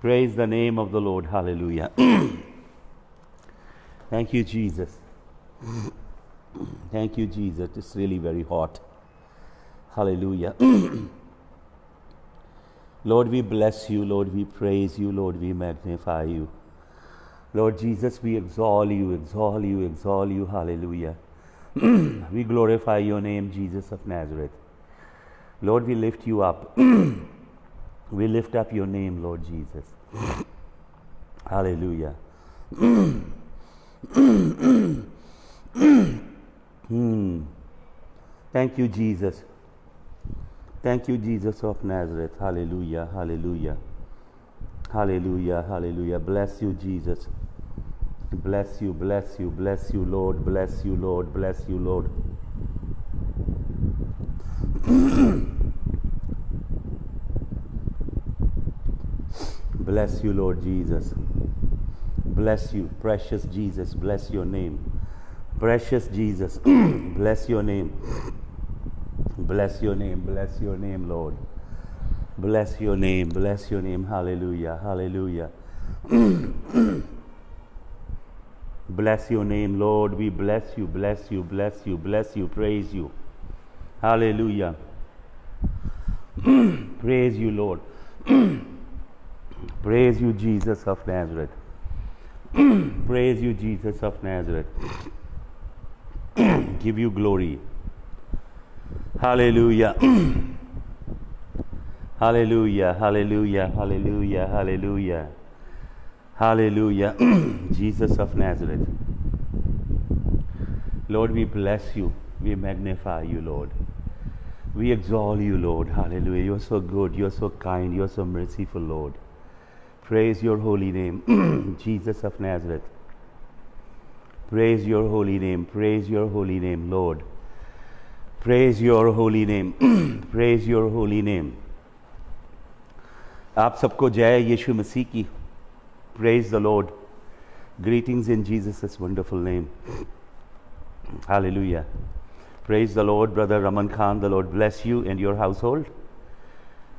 Praise the name of the Lord. Hallelujah. Thank you, Jesus. Thank you, Jesus. It's really very hot. Hallelujah. Lord, we bless you. Lord, we praise you. Lord, we magnify you. Lord Jesus, we exalt you, exalt you, exalt you. Hallelujah. we glorify your name, Jesus of Nazareth. Lord, we lift you up. We lift up your name, Lord Jesus. Hallelujah. Hmm. Thank you, Jesus. Thank you, Jesus of Nazareth. Hallelujah, hallelujah. Hallelujah, hallelujah. Bless you, Jesus. Bless you, bless you, bless you, Lord. Bless you, Lord. Bless you, Lord. bless you, Lord Jesus. Bless you, precious Jesus. Bless your name. Precious Jesus. bless your name. Bless your name. Bless your name, Lord. Bless your name. Bless your name. Hallelujah. Hallelujah. bless your name, Lord. We bless you. Bless you. Bless you. Bless you. Praise you. Hallelujah. Praise you, Lord. Praise you, Jesus of Nazareth. Praise you, Jesus of Nazareth. Give you glory. Hallelujah. hallelujah. Hallelujah. Hallelujah. Hallelujah. Hallelujah. Jesus of Nazareth. Lord, we bless you. We magnify you, Lord. We exalt you, Lord. Hallelujah. You're so good. You're so kind. You're so merciful, Lord. Praise your holy name, Jesus of Nazareth. Praise your holy name. Praise your holy name, Lord. Praise your holy name. Praise your holy name. आप सबको जय यीशु मसीह की Praise the Lord. Greetings in Jesus' wonderful name. Hallelujah. Praise the Lord, Brother Raman Khan. The Lord bless you and your household.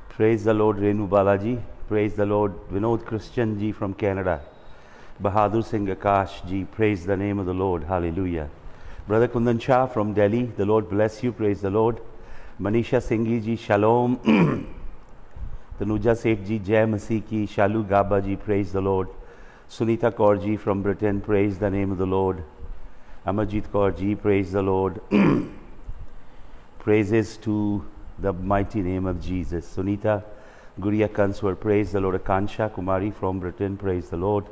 Praise the Lord, Renu Balaji. Praise the Lord, Vinod Christian ji from Canada. Bahadur Singh Akash ji. Praise the name of the Lord. Hallelujah. Brother Kundan Shah from Delhi. The Lord bless you. Praise the Lord. Manisha Singhi ji. Shalom. Tanuja Seth ji. Jai Masih ki. Shalu Gaba ji. Praise the Lord. Sunita Kaur ji from Britain. Praise the name of the Lord. Amarjit Kaur ji. Praise the Lord. Praises to the mighty name of Jesus. Sunita Guria Kanswar. Praise the Lord. Akansha Kumari from Britain. Praise the Lord.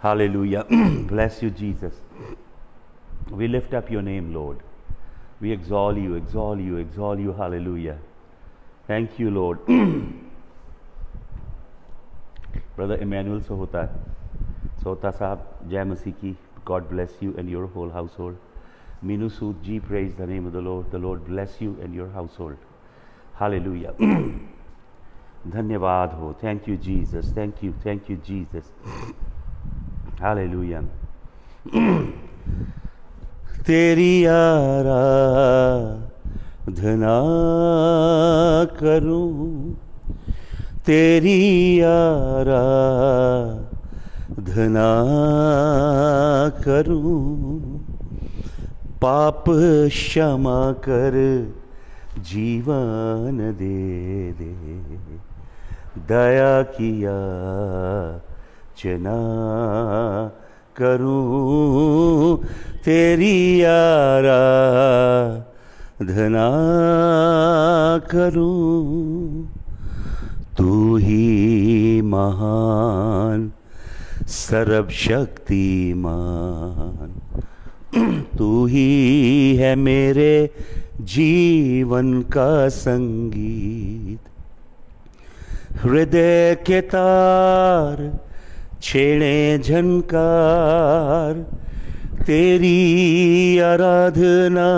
Hallelujah. Bless you, Jesus. We lift up your name, Lord. We exalt you, exalt you, exalt you. Hallelujah. Thank you, Lord. Brother Emmanuel Sohota. Sohota Sahab, Jai Masiki. God bless you and your whole household. Minu Sood ji, praise the name of the Lord. The Lord bless you and your household. Hallelujah. धन्यवाद हो। Thank you Jesus thank you thank you Jesus hallelujah तेरी आराधना करूँ। तेरी आराधना करूँ। पाप क्षमा कर जीवन दे दे। दया किया, चना करूँ तेरी यारा धना करूँ तू ही महान, सर्वशक्तिमान। तू ही है मेरे जीवन का संगीत। हृदय के तार छेड़े झनकार, तेरी आराधना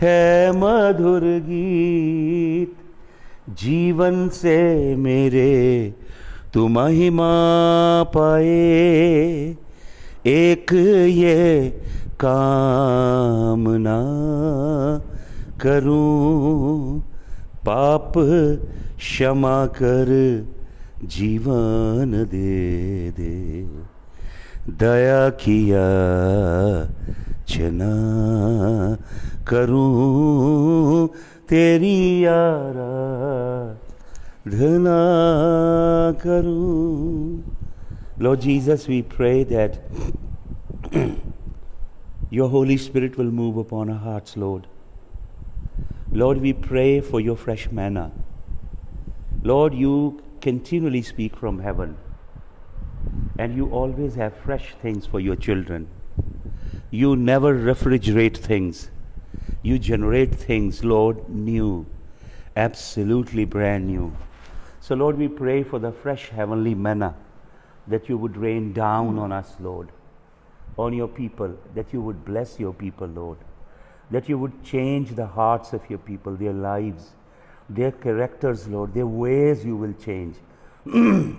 है मधुर गीत। जीवन से मेरे तू महिमा पाए, एक ये कामना करूँ, पाप क्षमा कर, जीवन दे दे। दया किया चना करूँ। तेरी यारा धना करूँ। Lord Jesus we pray that your holy spirit will move upon a hearts Lord Lord we pray for your fresh manna Lord, you continually speak from heaven, and you always have fresh things for your children. You never refrigerate things, you generate things, Lord, new, absolutely brand new. So, Lord, we pray for the fresh heavenly manna that you would rain down on us, Lord, on your people, that you would bless your people, Lord, that you would change the hearts of your people, their lives, their characters, Lord, their ways you will change,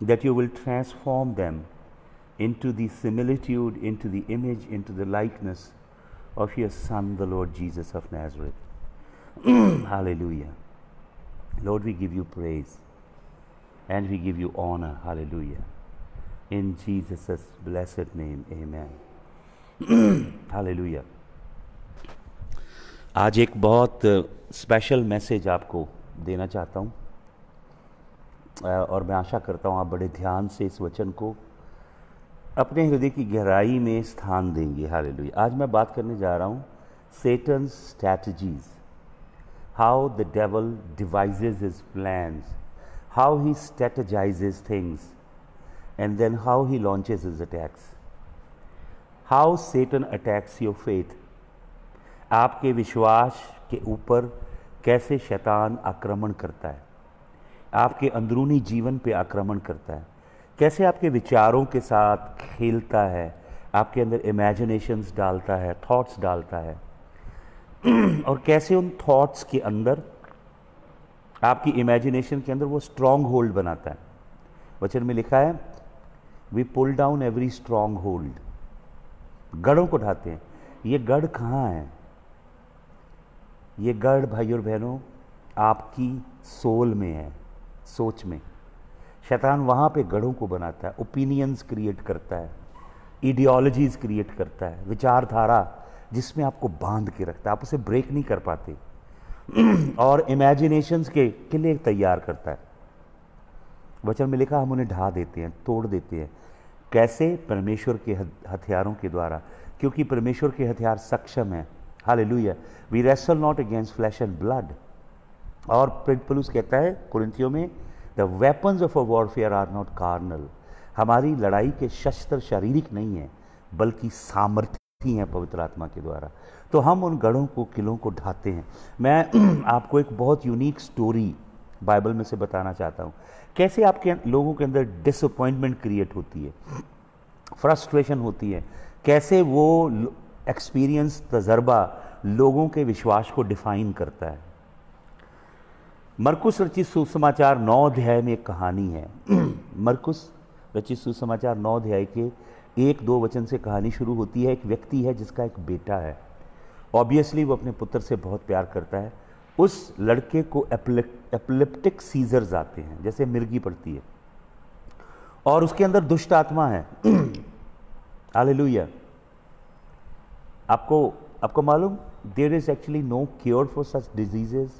that you will transform them into the similitude, into the image, into the likeness of your Son, the Lord Jesus of Nazareth. Hallelujah. Lord, we give you praise and we give you honor. Hallelujah. In Jesus' blessed name, amen. Hallelujah. आज एक बहुत special message आपको देना चाहता हूँ। और मैं आशा करता हूँ आप बड़े ध्यान से इस वचन को अपने हृदय की गहराई में स्थान देंगे। हालेलुया आज मैं बात करने जा रहा हूँ Satan strategies how the devil devises his plans how he strategizes things and then how he launches his attacks how Satan attacks your faith. आपके विश्वास के ऊपर कैसे शैतान आक्रमण करता है? आपके अंदरूनी जीवन पे आक्रमण करता है। कैसे आपके विचारों के साथ खेलता है? आपके अंदर इमेजिनेशंस डालता है थॉट्स डालता है। और कैसे उन थॉट्स के अंदर, आपकी इमेजिनेशन के अंदर वो स्ट्रांग होल्ड बनाता है। वचन में लिखा है we pull down every stronghold गढ़ों को ढाते हैं। ये गढ़ कहाँ है? ये गढ़ भाई और बहनों, आपकी सोल में है, सोच में। शैतान वहाँ पे गढ़ों को बनाता है ओपिनियंस क्रिएट करता है इडियोलॉजीज क्रिएट करता है, विचारधारा जिसमें आपको बाँध के रखता है, आप उसे ब्रेक नहीं कर पाते। और इमेजिनेशंस के किले तैयार करता है। वचन में लिखा, हम उन्हें ढा देते हैं, तोड़ देते हैं। कैसे? परमेश्वर के हथियारों के द्वारा। क्योंकि परमेश्वर के हथियार सक्षम है। Hallelujah we wrestle not against flesh and blood और पुलुस कहता है, कुरिंथियों में the weapons of a warfare are not carnal हमारी लड़ाई के शस्त्र शारीरिक नहीं है, बल्कि सामर्थ्य हैं पवित्र आत्मा के द्वारा. तो हम उन गढ़ों को, किलों को ढाते हैं। मैं आपको एक बहुत यूनिक स्टोरी बाइबल में से बताना चाहता हूँ। कैसे आपके लोगों के अंदर डिसअपॉइंटमेंट क्रिएट होती है? फ्रस्ट्रेशन होती है। कैसे वो एक्सपीरियंस तजर्बा लोगों के विश्वास को डिफाइन करता है। मरकुस रचित सुसमाचार नौ अध्याय में एक कहानी है। मरकुस रचित सुसमाचार नौ अध्याय के एक दो वचन से कहानी शुरू होती है। एक व्यक्ति है जिसका एक बेटा है। ऑब्वियसली वो अपने पुत्र से बहुत प्यार करता है। उस लड़के को एपिलिप्टिक सीजर्स आते हैं, जैसे मिर्गी पड़ती है। और उसके अंदर दुष्ट आत्मा है। हालेलुया। आपको आपको मालूम there is actually no cure for such diseases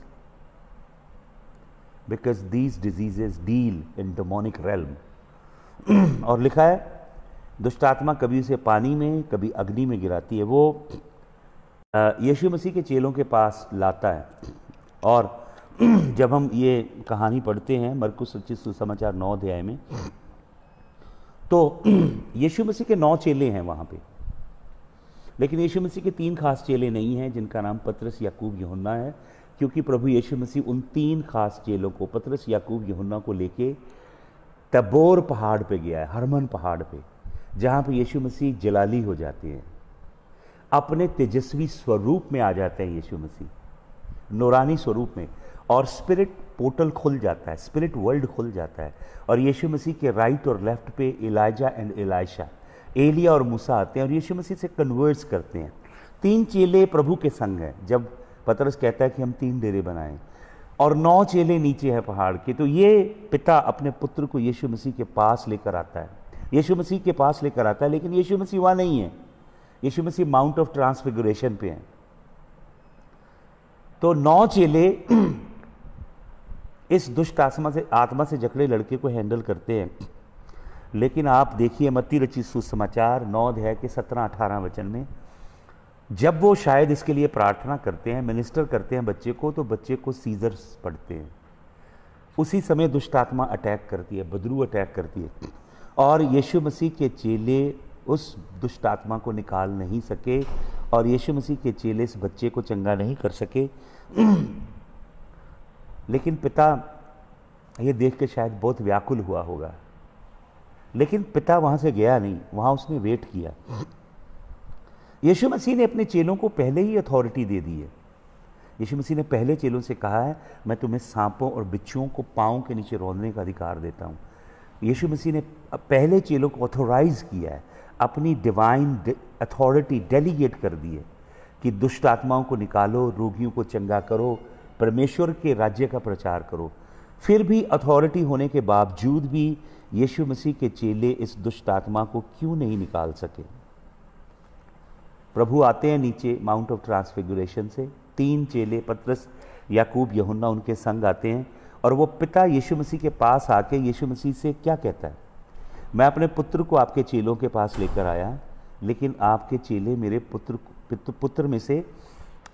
because these diseases deal in demonic realm और लिखा है दुष्ट आत्मा कभी उसे पानी में, कभी अग्नि में गिराती है। वो यीशु मसीह के चेलों के पास लाता है। और जब हम ये कहानी पढ़ते हैं, मरकुस सचित सुसमाचार नौ अध्याय में तो यीशु मसीह के नौ चेले हैं वहाँ पे। लेकिन यीशु मसीह के तीन खास चेले नहीं हैं, जिनका नाम पत्रस, याकूब, यहुन्ना है, क्योंकि प्रभु यीशु मसीह उन तीन खास चेलों को, पत्रस, याकूब, यहुन्ना को लेके तबोर पहाड़ पे गया है, हरमन पहाड़ पे, जहाँ पे यीशु मसीह जलाली हो जाते हैं। अपने तेजस्वी स्वरूप में आ जाते हैं यीशु मसीह, नूरानी स्वरूप में, और स्पिरिट पोर्टल खुल जाता है, स्पिरिट वर्ल्ड खुल जाता है, और यीशु मसीह के राइट और लेफ़्ट पे इलाजा एंड इलायशा एलिया और मूसा आते हैं और यीशु मसीह से कन्वर्स करते हैं। तीन चेले प्रभु के संग हैं। जब पतरस कहता है कि हम तीन डेरे बनाएँ और नौ चेले नीचे हैं पहाड़ के तो ये पिता अपने पुत्र को यीशु मसीह के पास लेकर आता है। यीशु मसीह के पास लेकर आता है, लेकिन यीशु मसीह वहाँ नहीं है। यीशु मसीह माउंट ऑफ़ ट्रांसफिगुरेशन पे हैं। तो नौ चेले इस दुष्ट आत्मा से आत्मा से जकड़े लड़के को हैंडल करते हैं। लेकिन आप देखिए मत्ती रचित सुसमाचार नौ अध्याय के सत्रह अठारह वचन में, जब वो शायद इसके लिए प्रार्थना करते हैं मिनिस्टर करते हैं बच्चे को तो बच्चे को सीजर्स पढ़ते हैं। उसी समय दुष्ट आत्मा अटैक करती है, बदरू अटैक करती है। और यीशु मसीह के चेले उस दुष्ट आत्मा को निकाल नहीं सके और यीशु मसीह के चेले इस बच्चे को चंगा नहीं कर सके। लेकिन पिता ये देख के शायद बहुत व्याकुल हुआ होगा। लेकिन पिता वहाँ से गया नहीं, वहाँ उसने वेट किया। यीशु मसीह ने अपने चेलों को पहले ही अथॉरिटी दे दी है। यीशु मसीह ने पहले चेलों से कहा है, मैं तुम्हें सांपों और बिच्छुओं को पाँव के नीचे रोंदने का अधिकार देता हूँ। यीशु मसीह ने पहले चेलों को ऑथोराइज किया है, अपनी डिवाइन अथॉरिटी डेलीगेट कर दी है कि दुष्ट आत्माओं को निकालो, रोगियों को चंगा करो, परमेश्वर के राज्य का प्रचार करो। फिर भी अथॉरिटी होने के बावजूद भी यीशु मसीह के चेले इस दुष्ट आत्मा को क्यों नहीं निकाल सके? प्रभु आते हैं नीचे माउंट ऑफ़ ट्रांसफिगुरेशन से। तीन चेले, पत्रस, याकूब, यहुन्ना, उनके संग आते हैं और वो पिता यीशु मसीह के पास आके यीशु मसीह से क्या कहता है? मैं अपने पुत्र को आपके चेलों के पास लेकर आया, लेकिन आपके चेले मेरे पुत्र पुत्र में से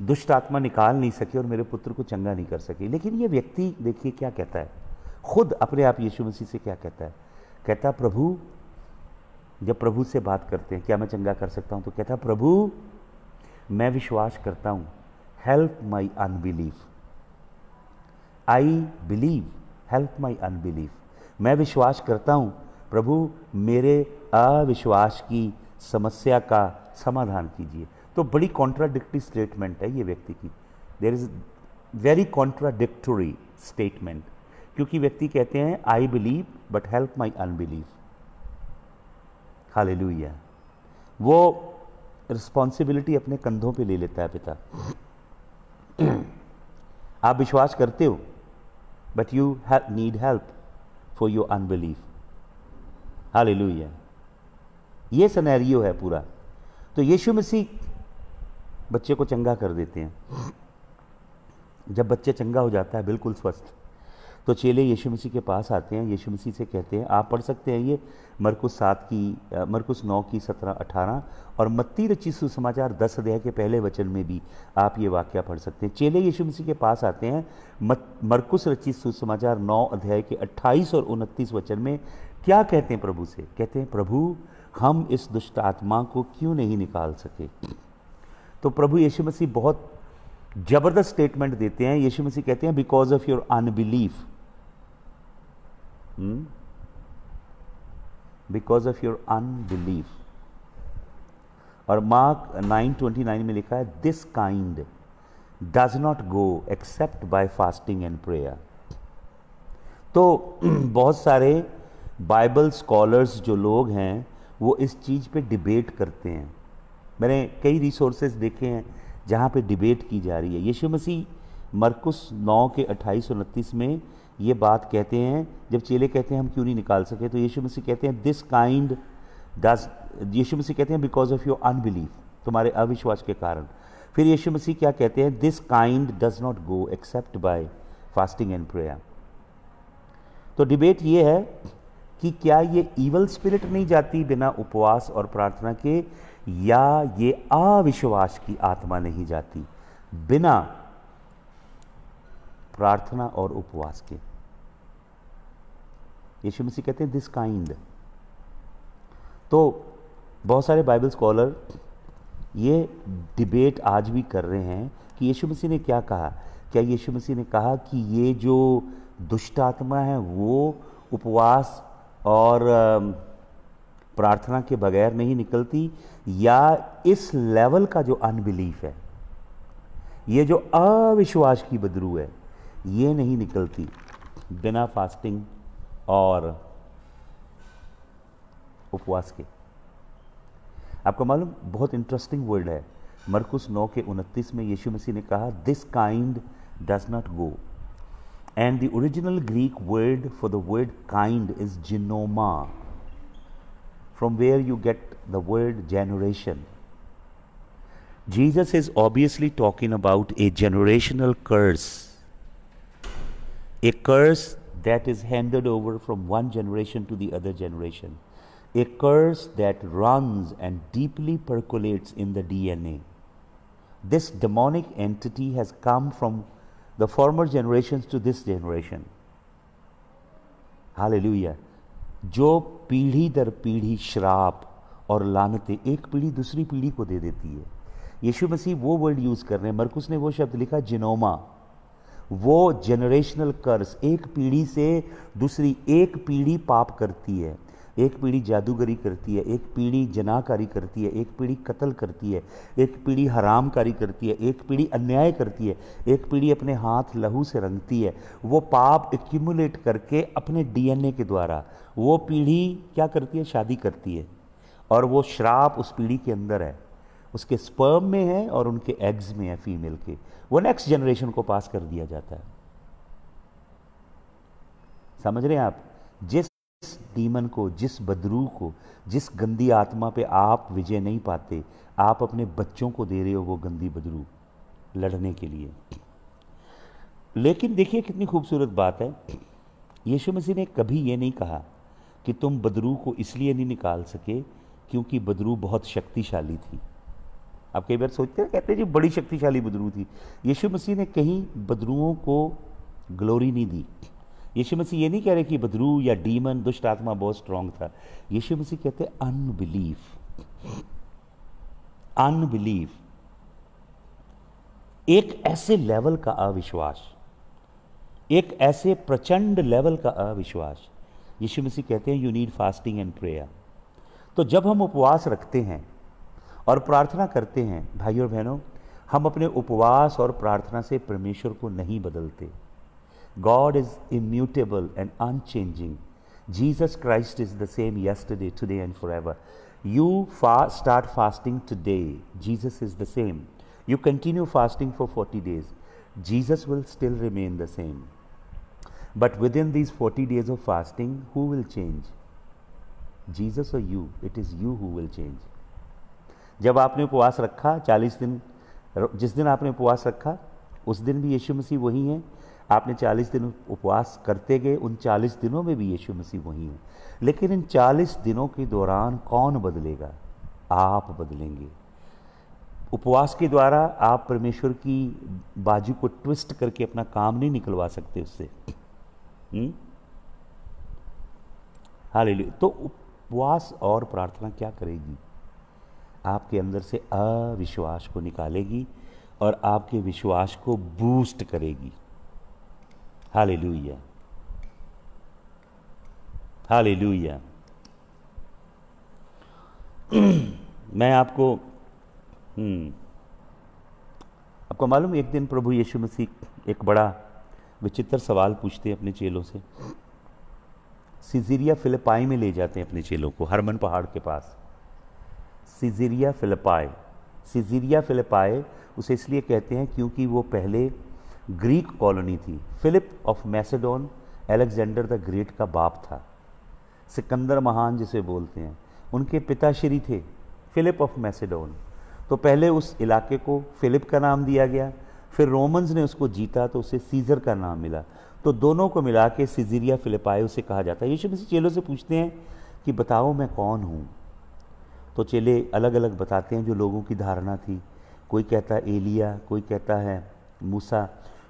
दुष्ट आत्मा निकाल नहीं सके और मेरे पुत्र को चंगा नहीं कर सके। लेकिन ये व्यक्ति, देखिए, क्या कहता है? खुद अपने आप यीशु मसीह से क्या कहता है? कहता, प्रभु, जब प्रभु से बात करते हैं, क्या मैं चंगा कर सकता हूँ? तो कहता, प्रभु, मैं विश्वास करता हूँ। Help my unbelief I believe help my unbelief मैं विश्वास करता हूँ, प्रभु, मेरे अविश्वास की समस्या का समाधान कीजिए। तो बड़ी कॉन्ट्राडिक्टी स्टेटमेंट है ये व्यक्ति की। There is very contradictory statement क्योंकि व्यक्ति कहते हैं I believe but help my unbelief hallelujah वो रिस्पॉन्सिबिलिटी अपने कंधों पे ले लेता है पिता। आप विश्वास करते हो but you need help for your unbelief hallelujah ये सनेरियो है पूरा। तो यीशु मसीह बच्चे को चंगा कर देते हैं। जब बच्चे चंगा हो जाता है, बिल्कुल स्वस्थ। तो चेले यीशु मसीह के पास आते हैं, यीशु मसीह से कहते हैं, आप पढ़ सकते हैं ये मरकुस सात की मरकुस नौ की सत्रह अठारह और मत्ती रची सुसमाचार दस अध्याय के पहले वचन में भी आप ये वाक्य पढ़ सकते हैं। चेले यीशु मसीह के पास आते हैं मरकुस रची सुसमाचार नौ अध्याय के अट्ठाईस और उनतीस वचन में क्या कहते हैं प्रभु से? कहते हैं, प्रभु, हम इस दुष्ट आत्मा को क्यों नहीं निकाल सके? तो प्रभु यीशु मसीह बहुत ज़बरदस्त स्टेटमेंट देते हैं। यीशु मसीह कहते हैं because of your unbelief because of your unbelief और मार्क 9:29 में लिखा है this kind does not go except by fasting and prayer तो बहुत सारे बाइबल स्कॉलर्स जो लोग हैं, वो इस चीज़ पे डिबेट करते हैं। मैंने कई रिसोर्सेज देखे हैं जहाँ पे डिबेट की जा रही है। यीशु मसीह, मरकुस 9 के अट्ठाईस उनतीस में ये बात कहते हैं, जब चेले कहते हैं हम क्यों नहीं निकाल सके तो यीशु मसीह कहते हैं this kind does Yeshu Masih कहते हैं बिकॉज़ ऑफ़ योर अनबिलीफ तुम्हारे अविश्वास के कारण. फिर यीशु मसीह क्या कहते हैं this kind does not go except by fasting and prayer तो डिबेट ये है कि क्या ये ईवल स्पिरिट नहीं जाती बिना उपवास और प्रार्थना के, या ये अविश्वास की आत्मा नहीं जाती बिना प्रार्थना और उपवास के? यीशु मसीह कहते हैं दिस काइंड तो बहुत सारे बाइबल स्कॉलर ये डिबेट आज भी कर रहे हैं कि यीशु मसीह ने क्या कहा। क्या यीशु मसीह ने कहा कि ये जो दुष्ट आत्मा है, वो उपवास और प्रार्थना के बगैर नहीं निकलती, या इस लेवल का जो अनबिलीफ है, ये जो अविश्वास की बदरू है, ये नहीं निकलती। बिना फास्टिंग और उपवास के। आपको मालूम, बहुत इंटरेस्टिंग वर्ड है। मरकुस नौ के उनतीस में यीशु मसीह ने कहा this kind does not go and the original Greek word for the word kind is जिनोमा from where you get the word generation Jesus is obviously talking about a generational curse a curse that is handed over from one generation to the other generation, a curse that runs and deeply percolates in the DNA. This demonic entity has come from the former generations to this generation. Hallelujah. जो पीढ़ी दर पीढ़ी श्राप और लानतें एक पीढ़ी दूसरी पीढ़ी को दे देती है यीशु मसीह वो वर्ड यूज कर रहे हैं मरकुस ने वो शब्द लिखा जिनोमा वो जनरेशनल कर्स एक पीढ़ी से दूसरी एक पीढ़ी पाप करती है। एक पीढ़ी जादूगरी करती है, एक पीढ़ी जनाकारी करती है, एक पीढ़ी कत्ल करती है, एक पीढ़ी हरामकारी करती है, एक पीढ़ी अन्याय करती है, एक पीढ़ी अपने हाथ लहू से रंगती है। वो पाप एक्यूमुलेट करके अपने डीएनए के द्वारा, वो पीढ़ी क्या करती है? शादी करती है। और वो श्राप उस पीढ़ी के अंदर है। उसके स्पर्म में है और उनके एग्स में है फीमेल के। वो नेक्स्ट जनरेशन को पास कर दिया जाता है। समझ रहे हैं आप? जिस डीमन को, जिस बदरू को, जिस गंदी आत्मा पे आप विजय नहीं पाते, आप अपने बच्चों को दे रहे हो वो गंदी बदरू लड़ने के लिए। लेकिन देखिए कितनी खूबसूरत बात है। यीशु मसीह ने कभी ये नहीं कहा कि तुम बदरू को इसलिए नहीं निकाल सके क्योंकि बदरू बहुत शक्तिशाली थी। आप कई बार सोचते हैं कहते हैं जी, बड़ी शक्तिशाली बदरू थी। यीशु मसीह ने कहीं बदरुओं को ग्लोरी नहीं दी। यीशु मसीह ये नहीं कह रहे कि बदरू या डीमन दुष्ट आत्मा बहुत स्ट्रांग था। यीशु मसीह कहते अनबिलीव अनबिलीव एक ऐसे लेवल का अविश्वास, एक ऐसे प्रचंड लेवल का अविश्वास, यीशु मसीह कहते हैं you need fasting and prayer तो जब हम उपवास रखते हैं और प्रार्थना करते हैं, भाइयों और बहनों, हम अपने उपवास और प्रार्थना से परमेश्वर को नहीं बदलते। God is immutable and unchanging Jesus Christ is the same yesterday today and forever you फा start fasting today Jesus is the same you continue fasting for forty days Jesus will still remain the same but within these forty days of fasting who will change Jesus और you it is you who will change जब आपने उपवास रखा 40 दिन, जिस दिन आपने उपवास रखा, उस दिन भी यीशु मसीह वही हैं। आपने 40 दिन उपवास करते गए, उन 40 दिनों में भी यीशु मसीह वही है। लेकिन इन 40 दिनों के दौरान कौन बदलेगा? आप बदलेंगे। उपवास के द्वारा आप परमेश्वर की बाजू को ट्विस्ट करके अपना काम नहीं निकलवा सकते उससे। हम्म? तो उपवास और प्रार्थना क्या करेगी? आपके अंदर से अविश्वास को निकालेगी और आपके विश्वास को बूस्ट करेगी Hallelujah. Hallelujah. मैं आपको हम्म, आपको मालूम एक दिन प्रभु यीशु मसीह एक बड़ा विचित्र सवाल पूछते हैं अपने चेलों से सिजिरिया फिलिपाई में ले जाते हैं अपने चेलों को हरमन पहाड़ के पास सिजिरिया फिलिपाई सिजिरिया फिलिपाई उसे इसलिए कहते हैं क्योंकि वो पहले ग्रीक कॉलोनी थी। Philip of Macedon Alexander the great का बाप था। सिकंदर महान जिसे बोलते हैं। उनके पिताश्री थे फिलिप ऑफ़ मैसेडोन तो पहले उस इलाके को फिलिप का नाम दिया गया। फिर रोमन्स ने उसको जीता तो उसे सीजर का नाम मिला। तो दोनों को मिला के सिजिरिया फिलिपाई उसे कहा जाता है। यीशु मसीह चेलों से पूछते हैं कि बताओ मैं कौन हूँ? तो चेले अलग अलग बताते हैं जो लोगों की धारणा थी। कोई कहता है एलिया, कोई कहता है मूसा,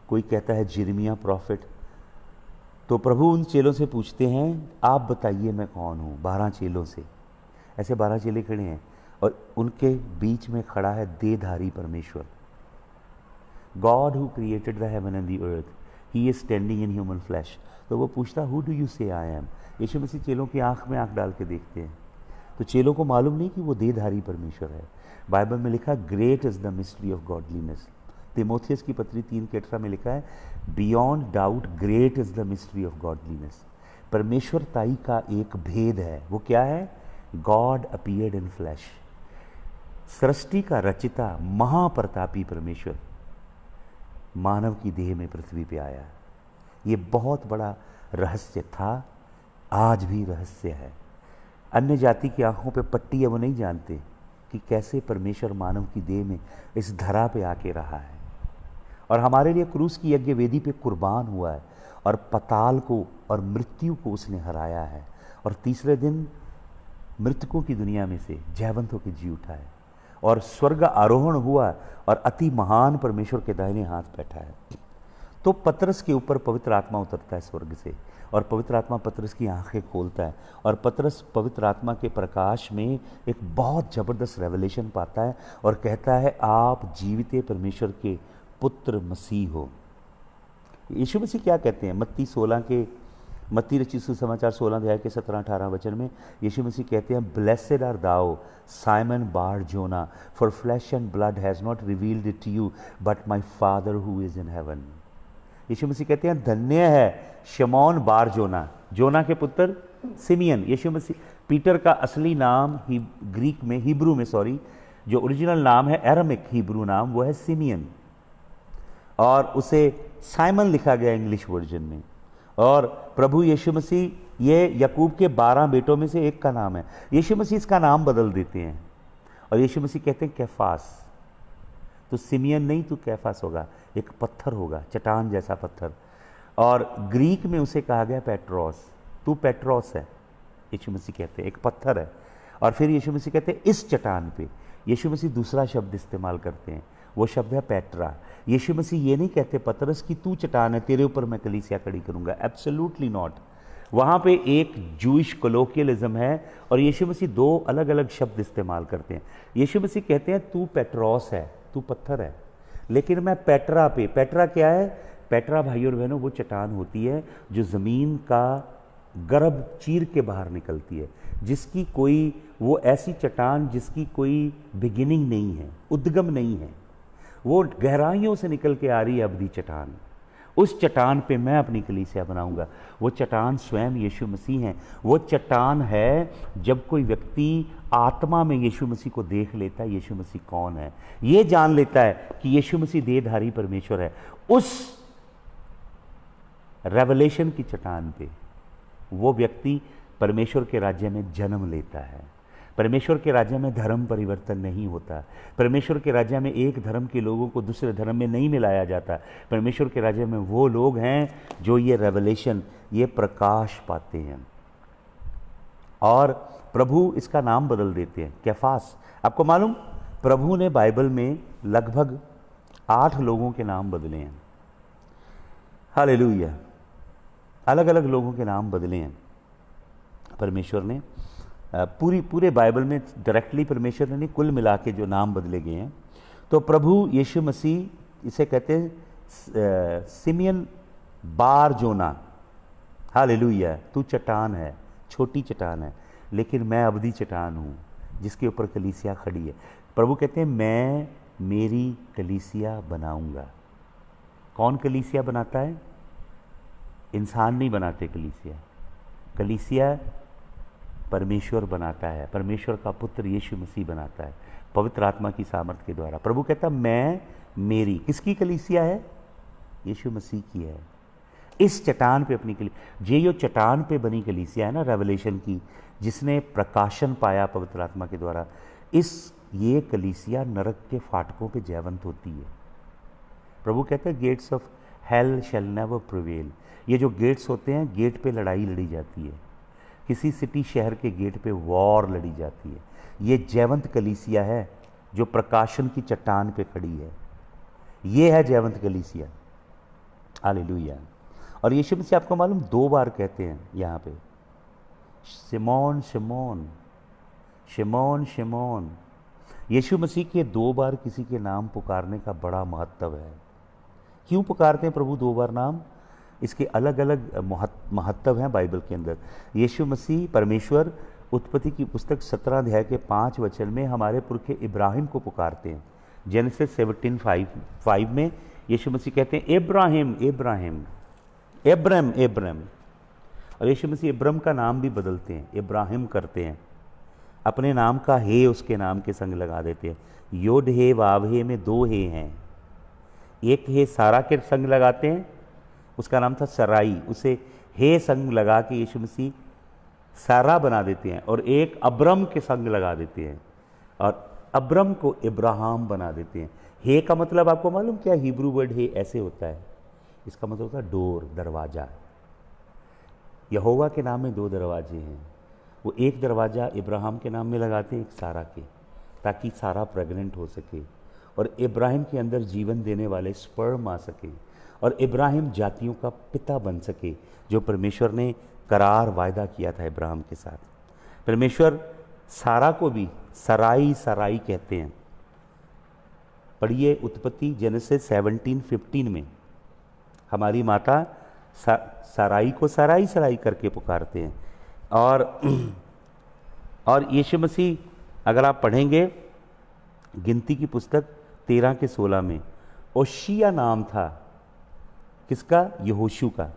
कोई कहता है जिरमिया प्रॉफिट। तो प्रभु उन चेलों से पूछते हैं, आप बताइए मैं कौन हूँ? बारह चेलों से। ऐसे बारह चेले खड़े हैं और उनके बीच में खड़ा है देधारी परमेश्वर। God who created the heaven and the earth he is standing in human flesh तो वो पूछता हु डू यू से आई एम यीशु मसीह चेलों की आँख में आँख डाल के देखते हैं। तो चेलों को मालूम नहीं कि वो देधारी परमेश्वर है। बाइबल में लिखा great is the mystery of godliness Timothy की पत्री तीन के अठारह में लिखा है beyond doubt great is the mystery of godliness परमेश्वर ताई का एक भेद है। वो क्या है? गॉड अपियर्ड इन फ्लैश सृष्टि का रचिता, महाप्रतापी परमेश्वर, मानव की देह में पृथ्वी पे आया। ये बहुत बड़ा रहस्य था, आज भी रहस्य है। अन्य जाति की आँखों पे पट्टी है, वो नहीं जानते कि कैसे परमेश्वर मानव की देह में इस धरा पे आके रहा है। और हमारे लिए क्रूस की यज्ञ वेदी पे कुर्बान हुआ है और पताल को और मृत्यु को उसने हराया है। और तीसरे दिन मृतकों की दुनिया में से जयवंत होकर जी उठा है। और स्वर्ग आरोहण हुआ और अति महान परमेश्वर के दाहिने हाथ बैठा है। तो पत्रस के ऊपर पवित्र आत्मा उतरता है स्वर्ग से। और पवित्र आत्मा पत्रस की आँखें खोलता है और पत्रस पवित्र आत्मा के प्रकाश में एक बहुत ज़बरदस्त रेवलेशन पाता है और कहता है, आप जीवित परमेश्वर के पुत्र मसीह हो। यीशु मसीह क्या कहते हैं? मत्ती सोलह के, मत्ती रचित सुसमाचार सोलह अध्याय के सत्रह अठारह वचन में यीशु मसीह कहते हैं blessed are thou Simon Bar Jona for flesh and blood has not revealed it you but my Father who is in heaven Yeshu Masih कहते हैं, धन्य है शमौन बार जोना। जोना के पुत्र सिमियन, यीशु मसीह। पीटर का असली नाम ही, ग्रीक में, हिब्रू में सॉरी जो ओरिजिनल नाम है एरमिक हिब्रू नाम, वो है सिमियन। और उसे साइमन लिखा गया इंग्लिश वर्जन में। और प्रभु यीशु मसीह, ये यकूब के बारह बेटों में से एक का नाम है। यीशु मसीह इसका नाम बदल देते हैं। और यीशु मसीह कहते हैं, कैफास। तो सिमियन नहीं तो कैफास होगा, एक पत्थर होगा, चट्टान जैसा पत्थर। और ग्रीक में उसे कहा गया पेट्रोस। तू पेट्रोस है, यीशु मसीह कहते हैं, एक पत्थर है। और फिर यीशु मसीह कहते हैं, इस चट्टान पे। यीशु मसीह दूसरा शब्द इस्तेमाल करते हैं, वो शब्द है पैट्रा। यीशु मसीह ये नहीं कहते पतरस कि तू चट्टान है, तेरे ऊपर मैं कलीसिया खड़ी करूँगा। एब्सोल्युटली नॉट वहाँ पे एक जूश कोलोकियलिज्म है, और यीशु मसीह दो अलग अलग शब्द इस्तेमाल करते हैं। यीशु मसीह कहते हैं, तू पेट्रोस है। तू पत्थर है। लेकिन मैं पेट्रा पे, पेट्रा क्या है? पेट्रा भाई और बहनों, वो चट्टान होती है जो ज़मीन का गर्भ चीर के बाहर निकलती है, जिसकी कोई, वो ऐसी चट्टान जिसकी कोई बिगिनिंग नहीं है, उद्गम नहीं है। वो गहराइयों से निकल के आ रही है अवधि चट्टान। उस चट्टान पे मैं अपनी कलीसिया बनाऊँगा। वो चट्टान स्वयं यीशु मसीह हैं। वो चट्टान है जब कोई व्यक्ति आत्मा में यीशु मसीह को देख लेता है, यीशु मसीह कौन है? ये जान लेता है कि यीशु मसीह देहधारी परमेश्वर है। उस रेवलेशन की चट्टान पे वो व्यक्ति परमेश्वर के राज्य में जन्म लेता है। परमेश्वर के राज्य में धर्म परिवर्तन नहीं होता। परमेश्वर के राज्य में एक धर्म के लोगों को दूसरे धर्म में नहीं मिलाया जाता। परमेश्वर के राज्य में वो लोग हैं जो ये रेवलेशन ये प्रकाश पाते हैं। और प्रभु इसका नाम बदल देते हैं। कैफास। आपको मालूम? प्रभु ने बाइबल में लगभग आठ लोगों के नाम बदले हैं। हाल अलग अलग लोगों के नाम बदले हैं। परमेश्वर ने पूरी, पूरे बाइबल में डायरेक्टली परमेश्वर ने नहीं कुल मिला के जो नाम बदले गए हैं। तो प्रभु यीशु मसीह, इसे कहते हैं सिमियन बार जोना। हाल तू चट्टान है, छोटी चट्टान है, लेकिन मैं अवधि चट्टान हूँ, जिसके ऊपर कलीसिया खड़ी है। प्रभु कहते हैं, मैं मेरी कलीसिया बनाऊँगा। कौन कलीसिया बनाता है? इंसान नहीं बनाते कलीसिया। कलीसिया परमेश्वर बनाता है, परमेश्वर का पुत्र यीशु मसीह बनाता है, पवित्र आत्मा की सामर्थ्य के द्वारा। प्रभु कहता मैं, मेरी। किसकी कलीसिया है? यीशु मसीह की है। इस चट्टान पे अपनी कली जे यो चट्टान पे बनी कलीसिया है ना रेवलेशन की, जिसने प्रकाशन पाया पवित्र आत्मा के द्वारा, इस, ये कलीसिया नरक के फाटकों पे जयवंत होती है। प्रभु कहते हैं gates of hell shall never prevail ये जो गेट्स होते हैं गेट पे लड़ाई लड़ी जाती है। किसी सिटी शहर के गेट पे वॉर लड़ी जाती है। ये जयवंत कलीसिया है, जो प्रकाशन की चट्टान पे खड़ी है। ये है जयवंत कलीसिया। हालेलुया। और यीशु मसीह आपको मालूम, दो बार कहते हैं यहाँ पे शिमोन शिमोन शिमोन शिमोन यीशु मसीह के दो बार किसी के नाम पुकारने का बड़ा महत्व है। क्यों पुकारते हैं प्रभु दो बार नाम? इसके अलग अलग महत्व हैं बाइबल के अंदर। यीशु मसीह, परमेश्वर, उत्पत्ति की पुस्तक सत्रह अध्याय के पाँच वचन में हमारे पुरखे इब्राहिम को पुकारते हैं। जेनेसिस सेवनटीन फाइव फाइव में यीशु मसीह कहते हैं, इब्राहिम इब्राहिम एब्रम एब्रम और यीशु मसीह इब्रम का नाम भी बदलते हैं, इब्राहिम करते हैं। अपने नाम का हे उसके नाम के संग लगा देते हैं। योड हे, वाव हे में दो हे हैं। एक हे सारा के संग लगाते हैं उसका नाम था सराई। उसे हे संग लगा के यीशु मसीह सारा बना देते हैं और एक अब्रम के संग लगा देते हैं और अब्रम को इब्राहम बना देते हैं। हे का मतलब आपको मालूम क्या? हिब्रू वर्ड हे ऐसे होता है। इसका मतलब होता है डोर, दरवाज़ा। यहोवा के नाम में दो दरवाजे हैं। वो एक दरवाज़ा इब्राहिम के नाम में लगाते हैं, एक सारा के, ताकि सारा प्रेग्नेंट हो सके और इब्राहिम के अंदर जीवन देने वाले स्पर्म आ सके। और इब्राहिम जातियों का पिता बन सके जो परमेश्वर ने करार वायदा किया था इब्राहिम के साथ। परमेश्वर सारा को भी सराई सराई कहते हैं। पढ़िए उत्पत्ति जेनेसिस 17:15 में। हमारी माता सा, सराई को सराई सराई करके पुकारते हैं। और और यीशु मसीह अगर आप पढ़ेंगे गिनती की पुस्तक तेरह के सोलह में ओशिया नाम था किसका? यहोशू का।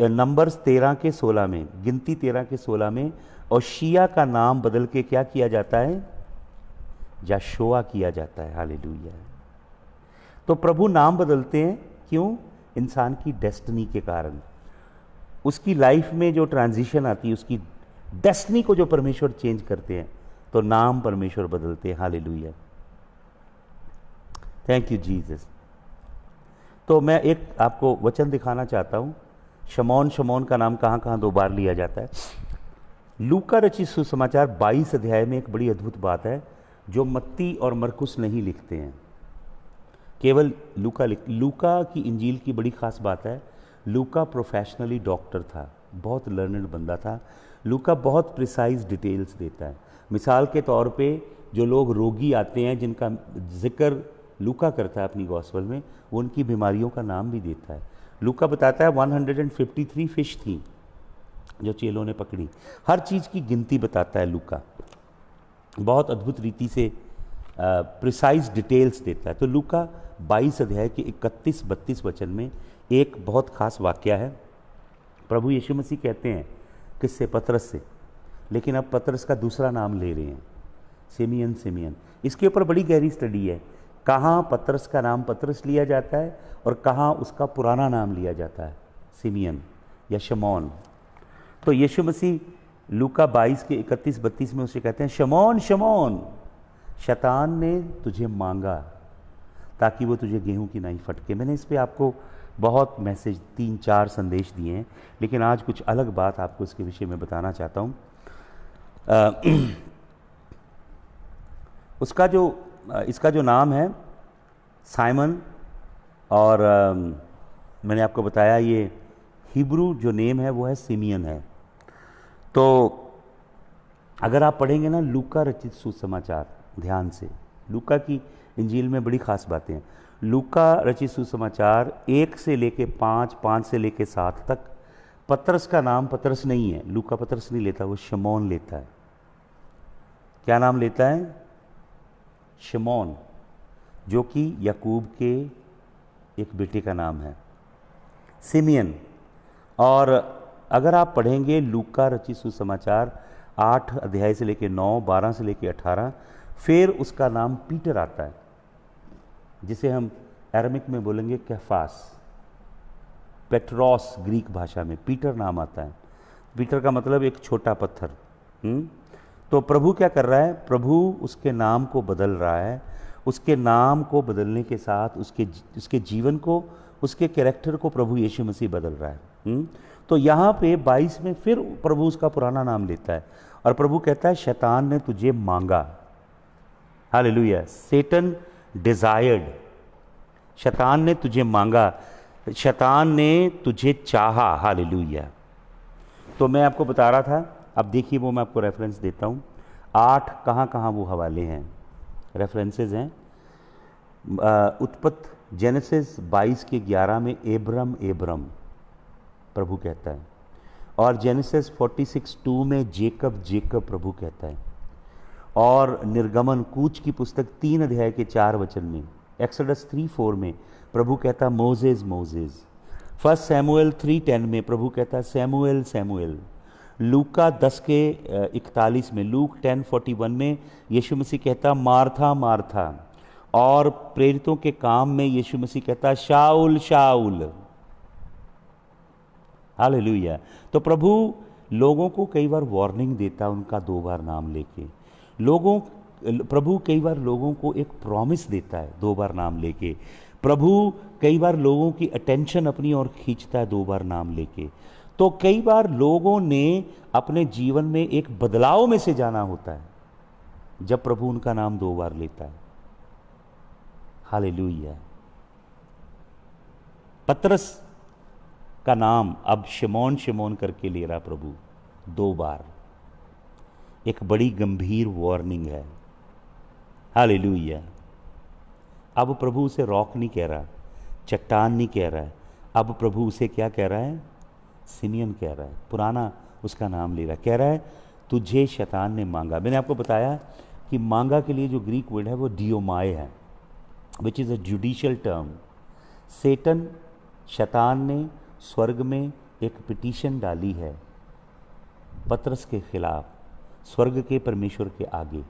नंबर्स तेरह के सोलह में, गिनती तेरह के सोलह में, और शिया का नाम बदल के क्या किया जाता है? जाशोआ किया जाता है। हाल तो प्रभु नाम बदलते हैं, क्यों? इंसान की डेस्टनी के कारण। उसकी लाइफ में जो ट्रांजिशन आती है, उसकी डेस्टनी को जो परमेश्वर चेंज करते हैं तो नाम परमेश्वर बदलते हैं। हाल थैंक यू जीसस। तो मैं एक आपको वचन दिखाना चाहता हूँ। शमौन शमौन का नाम कहाँ कहाँ दो बार लिया जाता है। लूका रचित सुसमाचार 22 अध्याय में एक बड़ी अद्भुत बात है, जो मत्ती और मरकुस नहीं लिखते हैं। केवल लूका लिख, लूका की इंजील की बड़ी खास बात है, लूका प्रोफेशनली डॉक्टर था, बहुत लर्नड बंदा था। लूका बहुत प्रिसाइज डिटेल्स देता है। मिसाल के तौर पे जो लोग रोगी आते हैं, जिनका ज़िक्र लूका करता है अपनी गॉस्वल में, वो उनकी बीमारियों का नाम भी देता है। लूका बताता है 153 फ़िश थी जो चेलों ने पकड़ी। हर चीज़ की गिनती बताता है लूका। बहुत अद्भुत रीति से प्रिसाइज डिटेल्स देता है। तो लूका 22 अध्याय के 31-32 वचन में एक बहुत खास वाक्य है। प्रभु यीशु मसीह कहते हैं, किससे? पतरस से। लेकिन अब पतरस का दूसरा नाम ले रहे हैं। सेमियन सेमियन। इसके ऊपर बड़ी गहरी स्टडी है। कहाँ पत्रस का नाम पत्रस लिया जाता है और कहाँ उसका पुराना नाम लिया जाता है? सिमियन या शमौन तो यीशु मसीह लूका 22 के 31 32 में उसे कहते हैं, शमौन शमौन, शैतान ने तुझे मांगा ताकि वो तुझे गेहूँ की नहीं फटके। मैंने इस पर आपको बहुत मैसेज, तीन, चार संदेश दिए हैं, लेकिन आज कुछ अलग बात आपको इसके विषय में बताना चाहता हूँ। उसका जो इसका जो नाम है, साइमन, और मैंने आपको बताया ये हिब्रू जो नेम है वो है सिमियन है। तो अगर आप पढ़ेंगे ना लूका रचित सुसमाचार, ध्यान से, लूका की इंजील में बड़ी खास बातें हैं। लूका रचित सुसमाचार एक से लेके पाँच पाँच से लेके सात तक, पतरस का नाम पतरस नहीं है, लूका पतरस नहीं लेता, वो शमौन लेता है। क्या नाम लेता है? शमौन, जो कि यकूब के एक बेटे का नाम है सिमियन, और अगर आप पढ़ेंगे लूका रचित सुसमाचार आठ अध्याय से लेकर नौ, बारह से लेके अठारह, फिर उसका नाम पीटर आता है, जिसे हम एरमिक में बोलेंगे कैफास, पेट्रॉस ग्रीक भाषा में, पीटर नाम आता है पीटर का मतलब एक छोटा पत्थर हुँ? तो प्रभु क्या कर रहा है? प्रभु उसके नाम को बदल रहा है। उसके नाम को बदलने के साथ उसके उसके जीवन को, उसके कैरेक्टर को प्रभु यीशु मसीह बदल रहा है। हुँ? हम्म? तो यहाँ पे 22 में फिर प्रभु उसका पुराना नाम लेता है और प्रभु कहता है, शैतान ने तुझे मांगा। हाल सेटन डिजायर्ड शैतान ने तुझे मांगा। शैतान ने तुझे चाहा। हाल तो मैं आपको बता रहा था अब देखिए वो मैं आपको रेफरेंस देता हूँ। आठ कहाँ कहाँ वो हवाले हैं। रेफरेंसेस हैं। उत्पत्त जेनेसिस 22 के 11 में एब्रम एब्रम प्रभु कहता है। और जेनेसिस 46 टू में जेकब जेकब प्रभु कहता है। और निर्गमन कूच की पुस्तक तीन अध्याय के चार वचन में एक्सडस थ्री फोर में, प्रभु कहता Moses Moses. First Samuel three ten में, प्रभु कहता सैमुएल सैमुएल लूका दस के इकतालीस में, लूक टेन फोर्टी वन में यीशु मसीह कहता, मारथा मारथा। और प्रेरितों के काम में यीशु मसीह कहता शाउल शाउल हालेलुया। तो प्रभु लोगों को कई बार वार्निंग देता, उनका दो बार नाम लेके। लोगों, प्रभु कई बार लोगों को एक प्रॉमिस देता है, दो बार नाम लेके। प्रभु कई बार लोगों की अटेंशन अपनी ओर खींचता है, दो बार नाम लेके। तो कई बार लोगों ने अपने जीवन में एक बदलाव में से जाना होता है, जब प्रभु उनका नाम दो बार लेता है। हाले पत्रस का नाम अब शिमोन शिमोन करके ले रहा प्रभु, दो बार। एक बड़ी गंभीर वार्निंग है। हाले अब प्रभु उसे रॉक नहीं कह रहा, चट्टान नहीं कह रहा है। अब प्रभु उसे क्या कह रहा है? सिमियन कह रहा है पुराना उसका नाम ले रहा है। कह रहा है तुझे शैतान ने मांगा। मैंने आपको बताया कि मांगा के लिए जो ग्रीक वर्ड है वो डियोमाए है which is a judicial term Satan शैतान ने स्वर्ग में एक पिटीशन डाली है पत्रस के खिलाफ स्वर्ग के परमेश्वर के आगे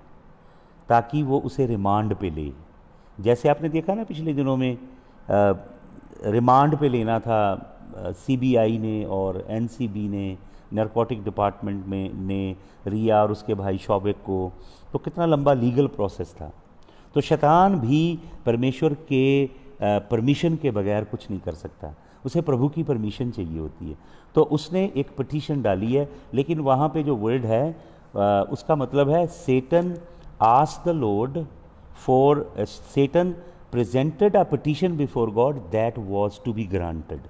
ताकि वो उसे रिमांड पे ले। जैसे आपने देखा ना पिछले दिनों में आ, रिमांड पे लेना था सीबीआई ने और एनसीबी ने नरकोटिक डिपार्टमेंट में, ने रिया और उसके भाई शौबिक को तो कितना लंबा लीगल प्रोसेस था। तो शैतान भी परमेश्वर के परमिशन के बगैर कुछ नहीं कर सकता। उसे प्रभु की परमिशन चाहिए होती है। तो उसने एक पटिशन डाली है, लेकिन वहाँ पे जो वर्ड है उसका मतलब है Satan ask the Lord for Satan presented a petition before God that was to be granted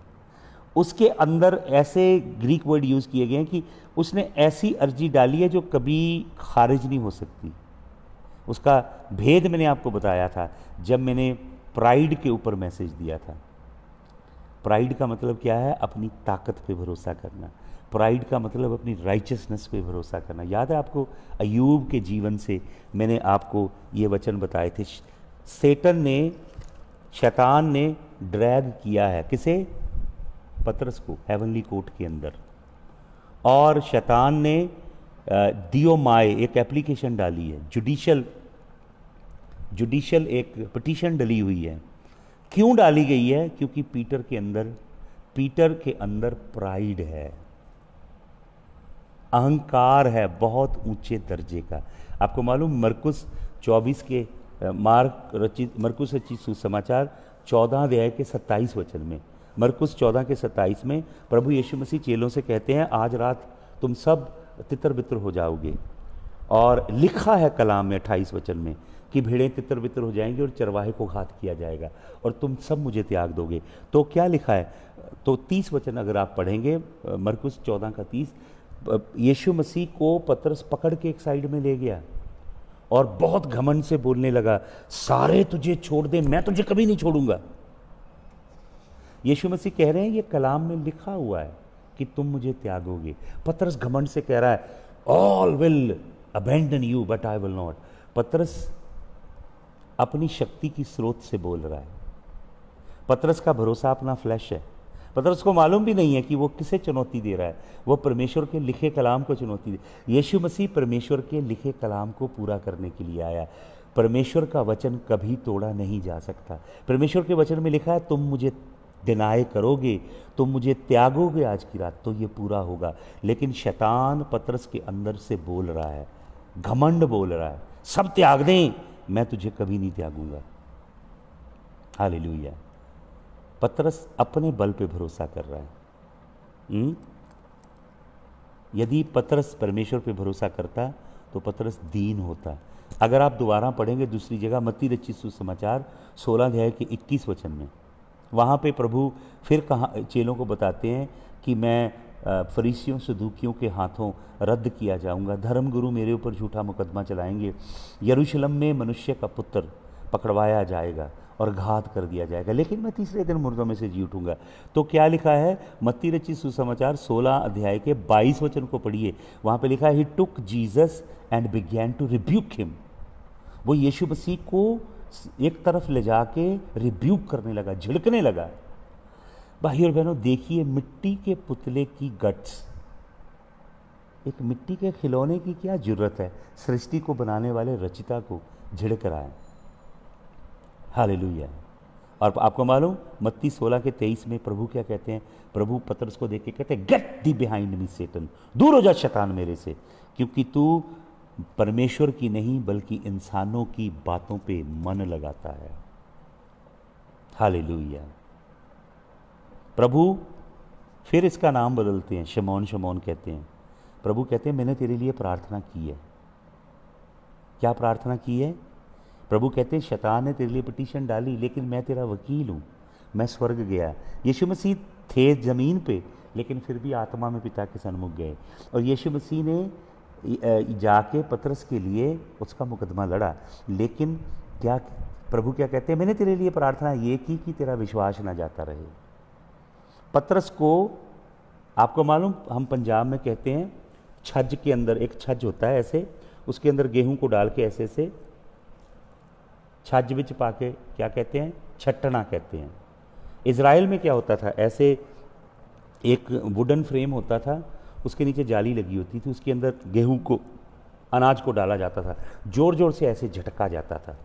उसके अंदर ऐसे ग्रीक वर्ड यूज़ किए गए हैं कि उसने ऐसी अर्जी डाली है जो कभी खारिज नहीं हो सकती। उसका भेद मैंने आपको बताया था, जब मैंने प्राइड के ऊपर मैसेज दिया था। प्राइड का मतलब क्या है? अपनी ताकत पे भरोसा करना। प्राइड का मतलब अपनी राइचसनेस पे भरोसा करना। याद है आपको? अयूब के जीवन से मैंने आपको ये वचन बताए थे। सेटन ने, शैतान ने ड्रैग किया है। किसे? पत्रस को हेवनली कोर्ट के अंदर। और शैतान ने दियोमाए एक एप्लीकेशन डाली है जुडिशल जुडिशल एक पटिशन डली हुई है। क्यों डाली गई है? क्योंकि पीटर के अंदर पीटर के अंदर प्राइड है। अहंकार है बहुत ऊँचे दर्जे का। आपको मालूम, मरकुस 24 के मार्क रचित, मरकुस रचित सुसमाचार चौदह अध्याय के 27 वचन में मरकुस चौदह के सत्ताईस में प्रभु यीशु मसीह चेलों से कहते हैं, आज रात तुम सब तितर बितर हो जाओगे। और लिखा है कलाम में अट्ठाईस वचन में कि भेड़ें तितर बितर हो जाएँगी और चरवाहे को घात किया जाएगा और तुम सब मुझे त्याग दोगे। तो क्या लिखा है? तो तीस वचन अगर आप पढ़ेंगे, मरकुस चौदह का तीस, यीशु मसीह को पत्रस पकड़ के एक साइड में ले गया और बहुत घमंड से बोलने लगा, सारे तुझे छोड़ दे, मैं तुझे कभी नहीं छोड़ूँगा। यीशु मसीह कह रहे हैं, ये कलाम में लिखा हुआ है कि तुम मुझे त्यागोगे। पत्रस घमंड से कह रहा है all will abandon you but I will not पत्रस अपनी शक्ति की स्रोत से बोल रहा है। पत्रस का भरोसा अपना फ्लैश है। पत्रस को मालूम भी नहीं है कि वो किसे चुनौती दे रहा है। वो परमेश्वर के लिखे कलाम को चुनौती दे। यीशु मसीह परमेश्वर के लिखे कलाम को पूरा करने के लिए आया परमेश्वर का वचन कभी तोड़ा नहीं जा सकता। परमेश्वर के वचन में लिखा है, तुम मुझे डिनाई करोगे तो मुझे त्यागोगे आज की रात तो ये पूरा होगा। लेकिन शैतान पत्रस के अंदर से बोल रहा है, घमंड बोल रहा है, सब त्याग दें, मैं तुझे कभी नहीं त्यागूँगा। हाल हालेलुया। पत्रस अपने बल पे भरोसा कर रहा है। हुँ? हम्म? यदि पत्रस परमेश्वर पे भरोसा करता तो पत्रस दीन होता। अगर आप दोबारा पढ़ेंगे दूसरी जगह, मत्ती रची सुसमाचार, सोलह अध्याय के 21 वचन में। वहाँ पे प्रभु फिर कहा, चेलों को बताते हैं कि मैं फरीसियों सदूकियों के हाथों रद्द किया जाऊँगा। धर्मगुरु मेरे ऊपर झूठा मुकदमा चलाएँगे। यरूशलम में मनुष्य का पुत्र पकड़वाया जाएगा और घात कर दिया जाएगा। लेकिन मैं तीसरे दिन मुर्दों में से जी उठूँगा। तो क्या लिखा है? मत्ती रची सुसमाचार 16 अध्याय के 22 वचन को पढ़िए। वहाँ पे लिखा है he took Jesus and began to rebuke him वो यीशु मसीह को एक तरफ़ ले जाके रिब्यूक करने लगा, झिड़कने लगा। भाई और बहनों, देखिए मिट्टी के पुतले की गट्स। एक मिट्टी के खिलौने की क्या ज़रूरत है? सृष्टि को बनाने वाले रचिता को झिड़क रहा है। हाले और आपको मालूम, मत्ती सोलह के तेईस में प्रभु क्या कहते हैं? प्रभु पत्रस को देख के कहते हैं गेट दी बिहाइंड मी सेटन दूर हो जा शैतान मेरे से, क्योंकि तू परमेश्वर की नहीं, बल्कि इंसानों की बातों पे मन लगाता है। हालेलुया। प्रभु, फिर इसका नाम बदलते हैं। शमौन शमौन कहते हैं, प्रभु, कहते हैं, मैंने तेरे लिए प्रार्थना की है। क्या प्रार्थना की है? प्रभु कहते हैं, शैतान ने तेरे लिए पटिशन डाली, लेकिन मैं तेरा वकील हूँ। मैं स्वर्ग गया। यीशु मसीह थे ज़मीन पे, लेकिन फिर भी आत्मा में पिता के सन्मुख गए। और यीशु मसीह ने जाके पत्रस के लिए उसका मुकदमा लड़ा। लेकिन क्या प्रभु क्या कहते हैं, मैंने तेरे लिए प्रार्थना ये की कि तेरा विश्वास ना जाता रहे। पत्रस को, आपको मालूम, हम पंजाब में कहते हैं छज के अंदर, एक छज होता है ऐसे, उसके अंदर गेहूँ को डाल के ऐसे से छज बिच पा के क्या कहते हैं छटना कहते हैं। इसराइल में क्या होता था, ऐसे एक वुडन फ्रेम होता था उसके नीचे जाली लगी होती थी, उसके अंदर गेहूँ को, अनाज को डाला जाता था। ज़ोर ज़ोर से ऐसे झटका जाता था।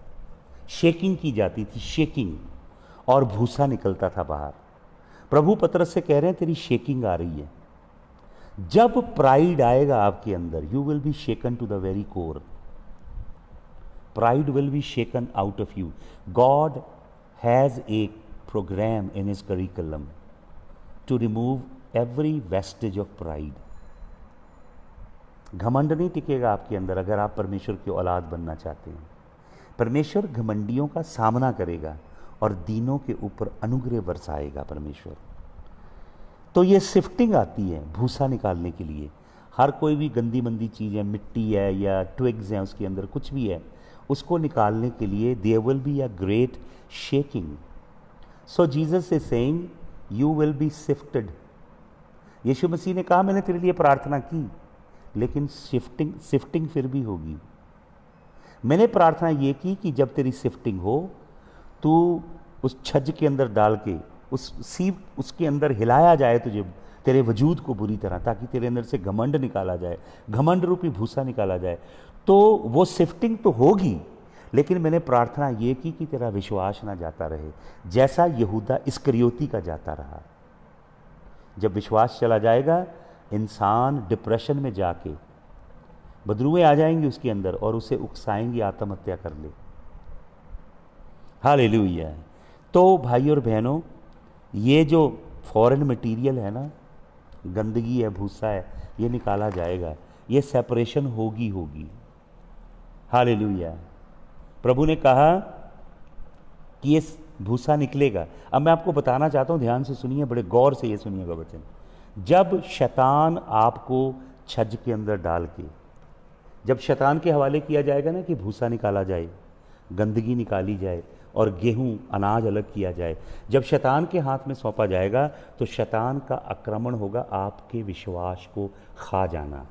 शेकिंग की जाती थी, शेकिंग। और भूसा निकलता था बाहर। प्रभु पत्रस से कह रहे हैं, तेरी शेकिंग आ रही है। जब प्राइड आएगा आपके अंदर you will be shaken to the very core pride will be shaken out of you God has a program in his curriculum to remove every vestige of pride. घमंड नहीं टिकेगा आपके अंदर अगर आप परमेश्वर की औलाद बनना चाहते हैं। परमेश्वर घमंडियों का सामना करेगा और दीनों के ऊपर अनुग्रह बरसाएगा परमेश्वर। तो ये शिफ्टिंग आती है भूसा निकालने के लिए। हर कोई भी गंदी मंदी चीज़ है, मिट्टी है या ट्विग्स हैं उसके अंदर कुछ भी है, उसको निकालने के लिए there will be a great shaking so Jesus is saying you will be sifted Yeshu Masih ने कहा, मैंने तेरे लिए प्रार्थना की। लेकिन शिफ्टिंग शिफ्टिंग फिर भी होगी। मैंने प्रार्थना ये की कि जब तेरी शिफ्टिंग हो तो उस छज के अंदर डाल के, उस सीव उसके अंदर हिलाया जाए तुझे, तेरे वजूद को बुरी तरह, ताकि तेरे अंदर से घमंड निकाला जाए, घमंड रूपी भूसा निकाला जाए। तो वो शिफ्टिंग तो होगी, लेकिन मैंने प्रार्थना ये की कि तेरा विश्वास ना जाता रहे, जैसा यहूदा इसक्रियोती का जाता रहा। जब विश्वास चला जाएगा इंसान डिप्रेशन में जाके बदरुएँ आ जाएँगी उसके अंदर और उसे उकसाएँगी, आत्महत्या कर ले। हाल है तो भाई और बहनों, ये जो फॉरेन मटेरियल है ना, गंदगी है, भूसा है, ये निकाला जाएगा। ये सेपरेशन होगी होगी। हाल प्रभु ने कहा कि ये भूसा निकलेगा। अब मैं आपको बताना चाहता हूँ, ध्यान से सुनिए, बड़े गौर से ये सुनिएगा वचन। जब शैतान आपको छज के अंदर डाल के, जब शैतान के हवाले किया जाएगा ना कि भूसा निकाला जाए, गंदगी निकाली जाए और गेहूँ, अनाज अलग किया जाए, जब शैतान के हाथ में सौंपा जाएगा तो शैतान का आक्रमण होगा आपके विश्वास को खा जाना।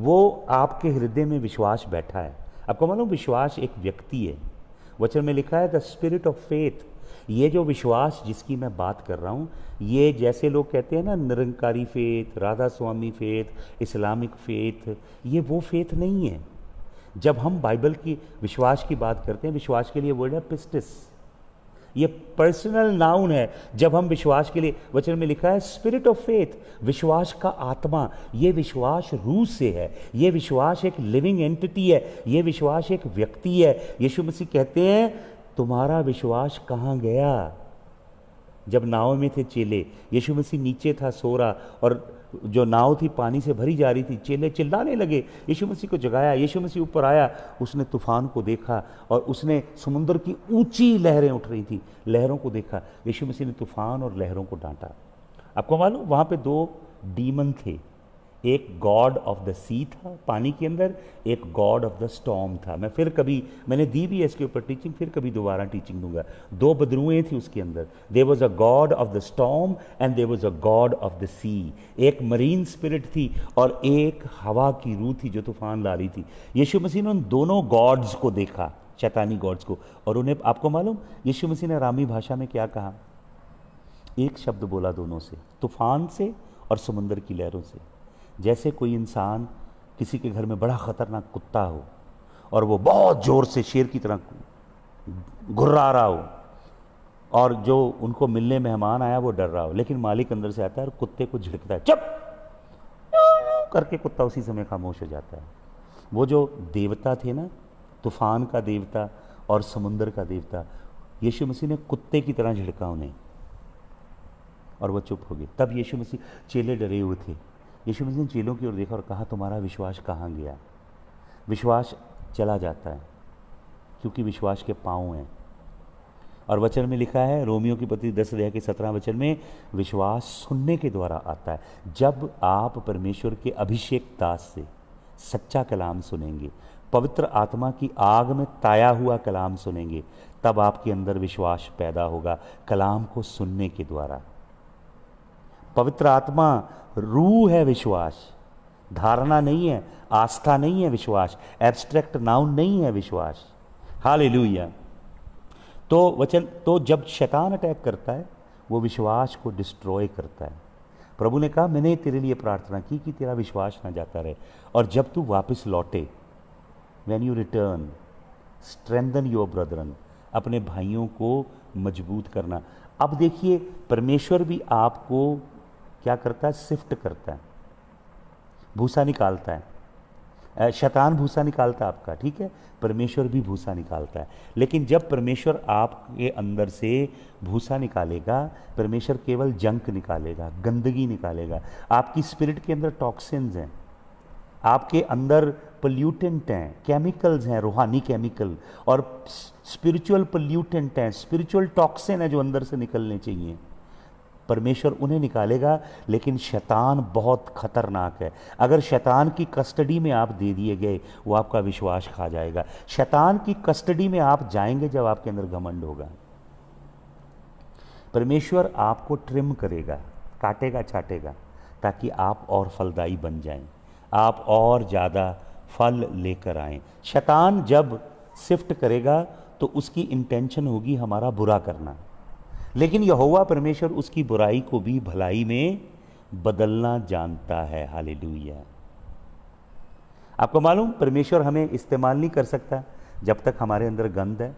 वो आपके हृदय में विश्वास बैठा है। आपको मालूम विश्वास एक व्यक्ति है। वचन में लिखा है, द स्पिरिट ऑफ़ फेथ ये जो विश्वास जिसकी मैं बात कर रहा हूँ, ये जैसे लोग कहते हैं ना, Nirankari faith Radha Swami faith Islamic faith ये वो फेथ नहीं है। जब हम बाइबल की विश्वास की बात करते हैं, विश्वास के लिए वर्ड है पिस्टिस ये पर्सनल नाउन है। जब हम विश्वास के लिए, वचन में लिखा है स्पिरिट ऑफ़ फेथ विश्वास का आत्मा, ये विश्वास रूह से है। ये विश्वास एक लिविंग एंटिटी है। ये विश्वास एक व्यक्ति है। यीशु मसीह कहते हैं तुम्हारा विश्वास कहाँ गया? जब नाव में थे चेले, यीशु मसीह नीचे था सो रहा और जो नाव थी पानी से भरी जा रही थी, चेले चिल्लाने लगे। यीशु मसीह को जगाया, यीशु मसीह ऊपर आया, उसने तूफ़ान को देखा और उसने समुद्र की ऊँची लहरें उठ रही थी, लहरों को देखा। यीशु मसीह ने तूफ़ान और लहरों को डांटा। आपको मालूम, वहाँ पे दो डीमन थे। एक गॉड ऑफ़ द सी था पानी के अंदर, एक गॉड ऑफ़ द स्टॉम था। मैं फिर कभी, मैंने दी भी है इसके ऊपर टीचिंग फिर कभी दोबारा टीचिंग दूँगा। दो बदरुएँ थी उसके अंदर। There was a god of the storm and there was a god of the sea एक मरीन स्पिरिट थी और एक हवा की रूह थी जो तूफ़ान ला रही थी। यीशु मसीह ने उन दोनों गॉड्स को देखा, शैतानी गॉड्स को, और उन्हें, आपको मालूम, यीशु मसीह ने रामी भाषा में क्या कहा? एक शब्द बोला दोनों से, तूफ़ान से और समुद्र की लहरों से। जैसे कोई इंसान किसी के घर में बड़ा ख़तरनाक कुत्ता हो और वो बहुत ज़ोर से शेर की तरह घुर्रा रहा हो और जो उनको मिलने मेहमान आया वो डर रहा हो, लेकिन मालिक अंदर से आता है और कुत्ते को झिड़कता है, चुप! करके कुत्ता उसी समय खामोश हो जाता है। वो जो देवता थे ना, तूफ़ान का देवता और समुंदर का देवता, यीशु मसीह ने कुत्ते की तरह झिड़का उन्हें और वो चुप हो गए। तब यीशु मसीह चेले डरे हुए थे। यीशु मसीह ने चेलों की ओर देखा और कहा, तुम्हारा विश्वास कहाँ गया? विश्वास चला जाता है, क्योंकि विश्वास के पाँव हैं। और वचन में लिखा है, रोमियो की पति दस अध्याय के सत्रह वचन में, विश्वास सुनने के द्वारा आता है। जब आप परमेश्वर के अभिषेक दास से सच्चा कलाम सुनेंगे, पवित्र आत्मा की आग में ताया हुआ कलाम सुनेंगे, तब आपके अंदर विश्वास पैदा होगा, कलाम को सुनने के द्वारा। पवित्र आत्मा, रूह है विश्वास। धारणा नहीं है, आस्था नहीं है विश्वास एब्स्ट्रैक्ट नाउन नहीं है विश्वास। हाल तो वचन तो जब शैतान अटैक करता है, वो विश्वास को डिस्ट्रॉय करता है। प्रभु ने कहा, मैंने तेरे लिए प्रार्थना की कि तेरा विश्वास ना जाता रहे। और जब तू वापस लौटे when you return strengthen your brethren अपने भाइयों को मज़बूत करना। अब देखिए, परमेश्वर भी आपको क्या करता है? सिफ्ट करता है। भूसा निकालता है। शैतान भूसा निकालता है आपका, ठीक है? परमेश्वर भी भूसा निकालता है। लेकिन जब परमेश्वर आपके अंदर से भूसा निकालेगा, परमेश्वर केवल जंक निकालेगा, गंदगी निकालेगा। आपकी स्पिरिट के अंदर टॉक्सिन्स हैं। आपके अंदर पल्यूटेंट हैं केमिकल्स हैं, रूहानी केमिकल और स्पिरिचुअल पल्यूटेंट हैं। स्पिरिचुअल टॉक्सिन है जो अंदर से निकलने चाहिए। परमेश्वर उन्हें निकालेगा, लेकिन शैतान बहुत खतरनाक है। अगर शैतान की कस्टडी में आप दे दिए गए, वो आपका विश्वास खा जाएगा। शैतान की कस्टडी में आप जाएँगे जब आपके अंदर घमंड होगा। परमेश्वर आपको ट्रिम करेगा, काटेगा, छाटेगा, ताकि आप और फलदायी बन जाएँ। आप और ज़्यादा फल लेकर आए। शैतान जब शिफ्ट करेगा तो उसकी इंटेंशन होगी हमारा बुरा करना। लेकिन यहोवा परमेश्वर उसकी बुराई को भी भलाई में बदलना जानता है। हाले आपको मालूम, परमेश्वर हमें इस्तेमाल नहीं कर सकता जब तक हमारे अंदर गंद है,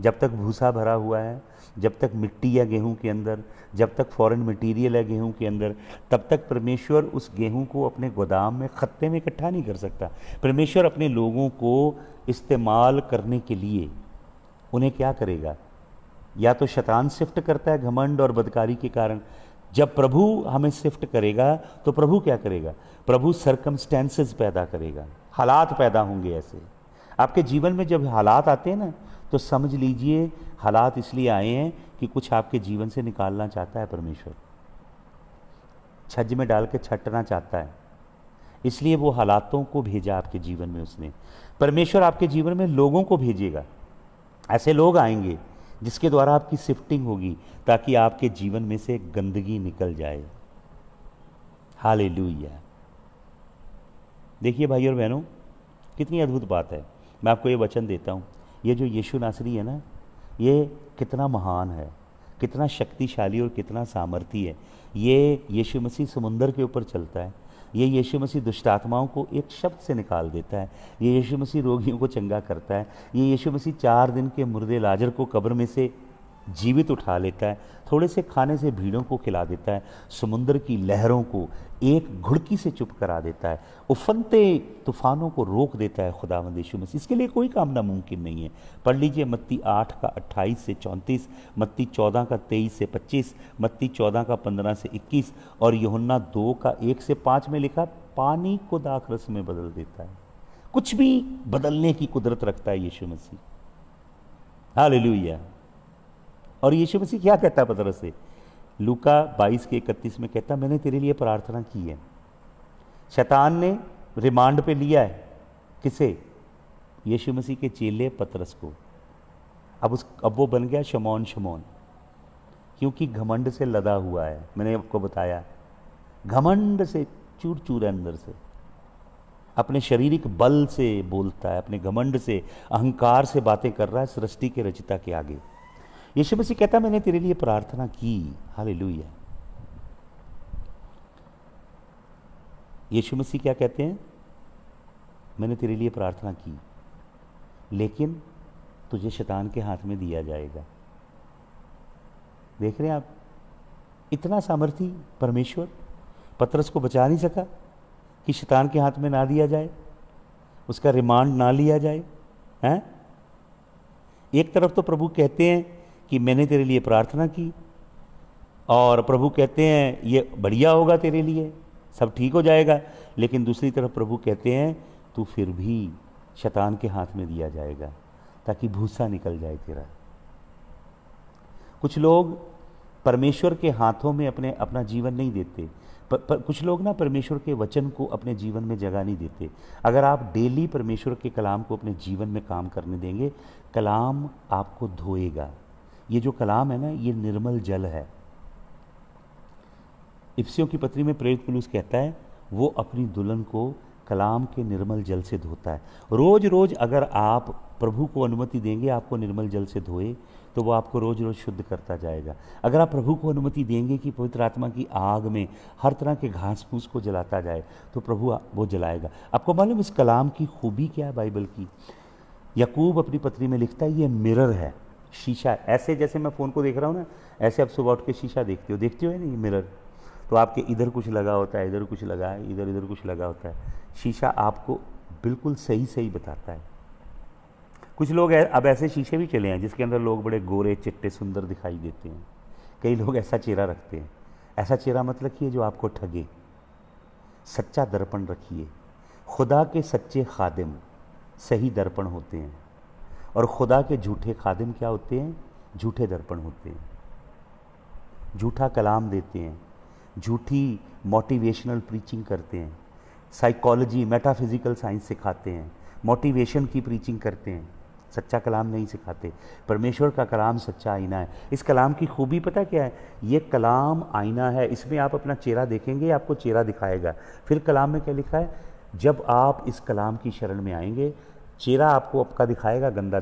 जब तक भूसा भरा हुआ है, जब तक मिट्टी है गेहूँ के अंदर, जब तक फॉरेन मटेरियल है गेहूँ के अंदर, तब तक परमेश्वर उस गेहूँ को अपने गोदाम में, खत्ते में इकट्ठा नहीं कर सकता। परमेश्वर अपने लोगों को इस्तेमाल करने के लिए उन्हें क्या करेगा? या तो शैतान शिफ्ट करता है घमंड और बदकारी के कारण। जब प्रभु हमें शिफ्ट करेगा तो प्रभु क्या करेगा? प्रभु सरकमस्टेंसेस पैदा करेगा। हालात पैदा होंगे ऐसे। आपके जीवन में जब हालात आते हैं ना तो समझ लीजिए, हालात इसलिए आए हैं कि कुछ आपके जीवन से निकालना चाहता है परमेश्वर। छज में डाल के छटना चाहता है। इसलिए वो हालातों को भेजा आपके जीवन में उसने। परमेश्वर आपके जीवन में लोगों को भेजेगा। ऐसे लोग आएँगे जिसके द्वारा आपकी शिफ्टिंग होगी, ताकि आपके जीवन में से गंदगी निकल जाए। हाल देखिए भाई और बहनों, कितनी अद्भुत बात है। मैं आपको ये वचन देता हूँ। ये जो यीशु नासरी है ना, ये कितना महान है, कितना शक्तिशाली और कितना सामर्थी है। ये यीशु मसीह समुंदर के ऊपर चलता है। ये यीशु मसीह दुष्टात्माओं को एक शब्द से निकाल देता है। ये यीशु मसीह रोगियों को चंगा करता है। ये यीशु मसीह चार दिन के मुर्दे लाजर को कब्र में से जीवित उठा लेता है, थोड़े से खाने से भीड़ों को खिला देता है, समुद्र की लहरों को एक घुड़की से चुप करा देता है, उफनते तूफानों को रोक देता है खुदा यीशु मसीह। इसके लिए कोई काम नामुमकिन नहीं है। पढ़ लीजिए मत्ती आठ का अट्ठाईस से चौंतीस, मत्ती चौदह का तेईस से पच्चीस, मत्ती चौदह का पंद्रह से इक्कीस और यहुन्ना दो का एक से पाँच में लिखा, पानी को दाखरस में बदल देता है। कुछ भी बदलने की कुदरत रखता है यीशु मसीह। हाल और यीशु मसीह क्या कहता है पतरस से? लूका 22 के इकतीस में कहता मैंने तेरे लिए प्रार्थना की है। शैतान ने रिमांड पे लिया है। किसे? यीशु मसीह के चेले पतरस को। अब उस, अब वो बन गया शमौन शमौन। क्योंकि घमंड से लदा हुआ है। मैंने आपको बताया, घमंड से चूर चूर है अंदर से। अपने शारीरिक बल से बोलता है, अपने घमंड से, अहंकार से बातें कर रहा है, सृष्टि के रचिता के आगे। यीशु मसीह कहता, मैंने तेरे लिए प्रार्थना की। हाल यीशु मसीह क्या कहते हैं? मैंने तेरे लिए प्रार्थना की, लेकिन तुझे शैतान के हाथ में दिया जाएगा। देख रहे हैं आप, इतना सामर्थी परमेश्वर, पत्रस को बचा नहीं सका कि शैतान के हाथ में ना दिया जाए, उसका रिमांड ना लिया जाए, हैं? एक तरफ़ तो प्रभु कहते हैं कि मैंने तेरे लिए प्रार्थना की। और प्रभु कहते हैं ये बढ़िया होगा तेरे लिए सब ठीक हो जाएगा। लेकिन दूसरी तरफ़ प्रभु कहते हैं तू फिर भी शैतान के हाथ में दिया जाएगा ताकि भूसा निकल जाए तेरा। कुछ लोग परमेश्वर के हाथों में अपने अपना जीवन नहीं देते। पर, पर, कुछ लोग ना परमेश्वर के वचन को अपने जीवन में जगह नहीं देते। अगर आप डेली परमेश्वर के कलाम को अपने जीवन में काम करने देंगे कलाम आपको धोएगा। ये जो कलाम है ना, ये निर्मल जल है। इफ्सियों की पत्री में प्रेरित पुलुस कहता है, वो अपनी दुल्हन को कलाम के निर्मल जल से धोता है। रोज रोज अगर आप प्रभु को अनुमति देंगे, आपको निर्मल जल से धोए तो वो आपको रोज रोज शुद्ध करता जाएगा। अगर आप प्रभु को अनुमति देंगे कि पवित्र आत्मा की आग में हर तरह के घास फूस को जलाता जाए तो प्रभु वो जलाएगा। आपको मालूम इस कलाम की खूबी क्या है बाइबल की? यकूब अपनी पत्री में लिखता है, ये मिरर है। शीशा, ऐसे जैसे मैं फ़ोन को देख रहा हूँ ना, ऐसे आप सुबह उठ के शीशा देखते हो। देखते हो ये मिरर तो आपके इधर कुछ लगा होता है, इधर कुछ लगा है, इधर इधर कुछ लगा होता है। शीशा आपको बिल्कुल सही सही बताता है। कुछ लोग अब ऐसे शीशे भी चले हैं, जिसके अंदर लोग बड़े गोरे, चिट्टे, सुंदर दिखाई देते हैं। कई लोग ऐसा चेहरा रखते हैं। ऐसा चेहरा मत रखिए जो आपको ठगे। सच्चा दर्पण रखिए। खुदा के सच्चे खादिम सही दर्पण होते हैं। और खुदा के झूठे खादिम क्या होते हैं? झूठे दर्पण होते हैं। झूठा कलाम देते हैं। झूठी मोटिवेशनल प्रीचिंग करते हैं। साइकोलॉजी मेटाफिजिकल साइंस सिखाते हैं। मोटिवेशन की प्रीचिंग करते हैं। सच्चा कलाम नहीं सिखाते। परमेश्वर का कलाम सच्चा आईना है। इस कलाम की खूबी पता क्या है? ये कलाम आईना है। इसमें आप अपना चेहरा देखेंगे, आपको चेहरा दिखाएगा। फिर कलाम में क्या लिखा है? जब आप इस कलाम की शरण में आएँगे चेहरा आपको आपका दिखाएगा, गंदा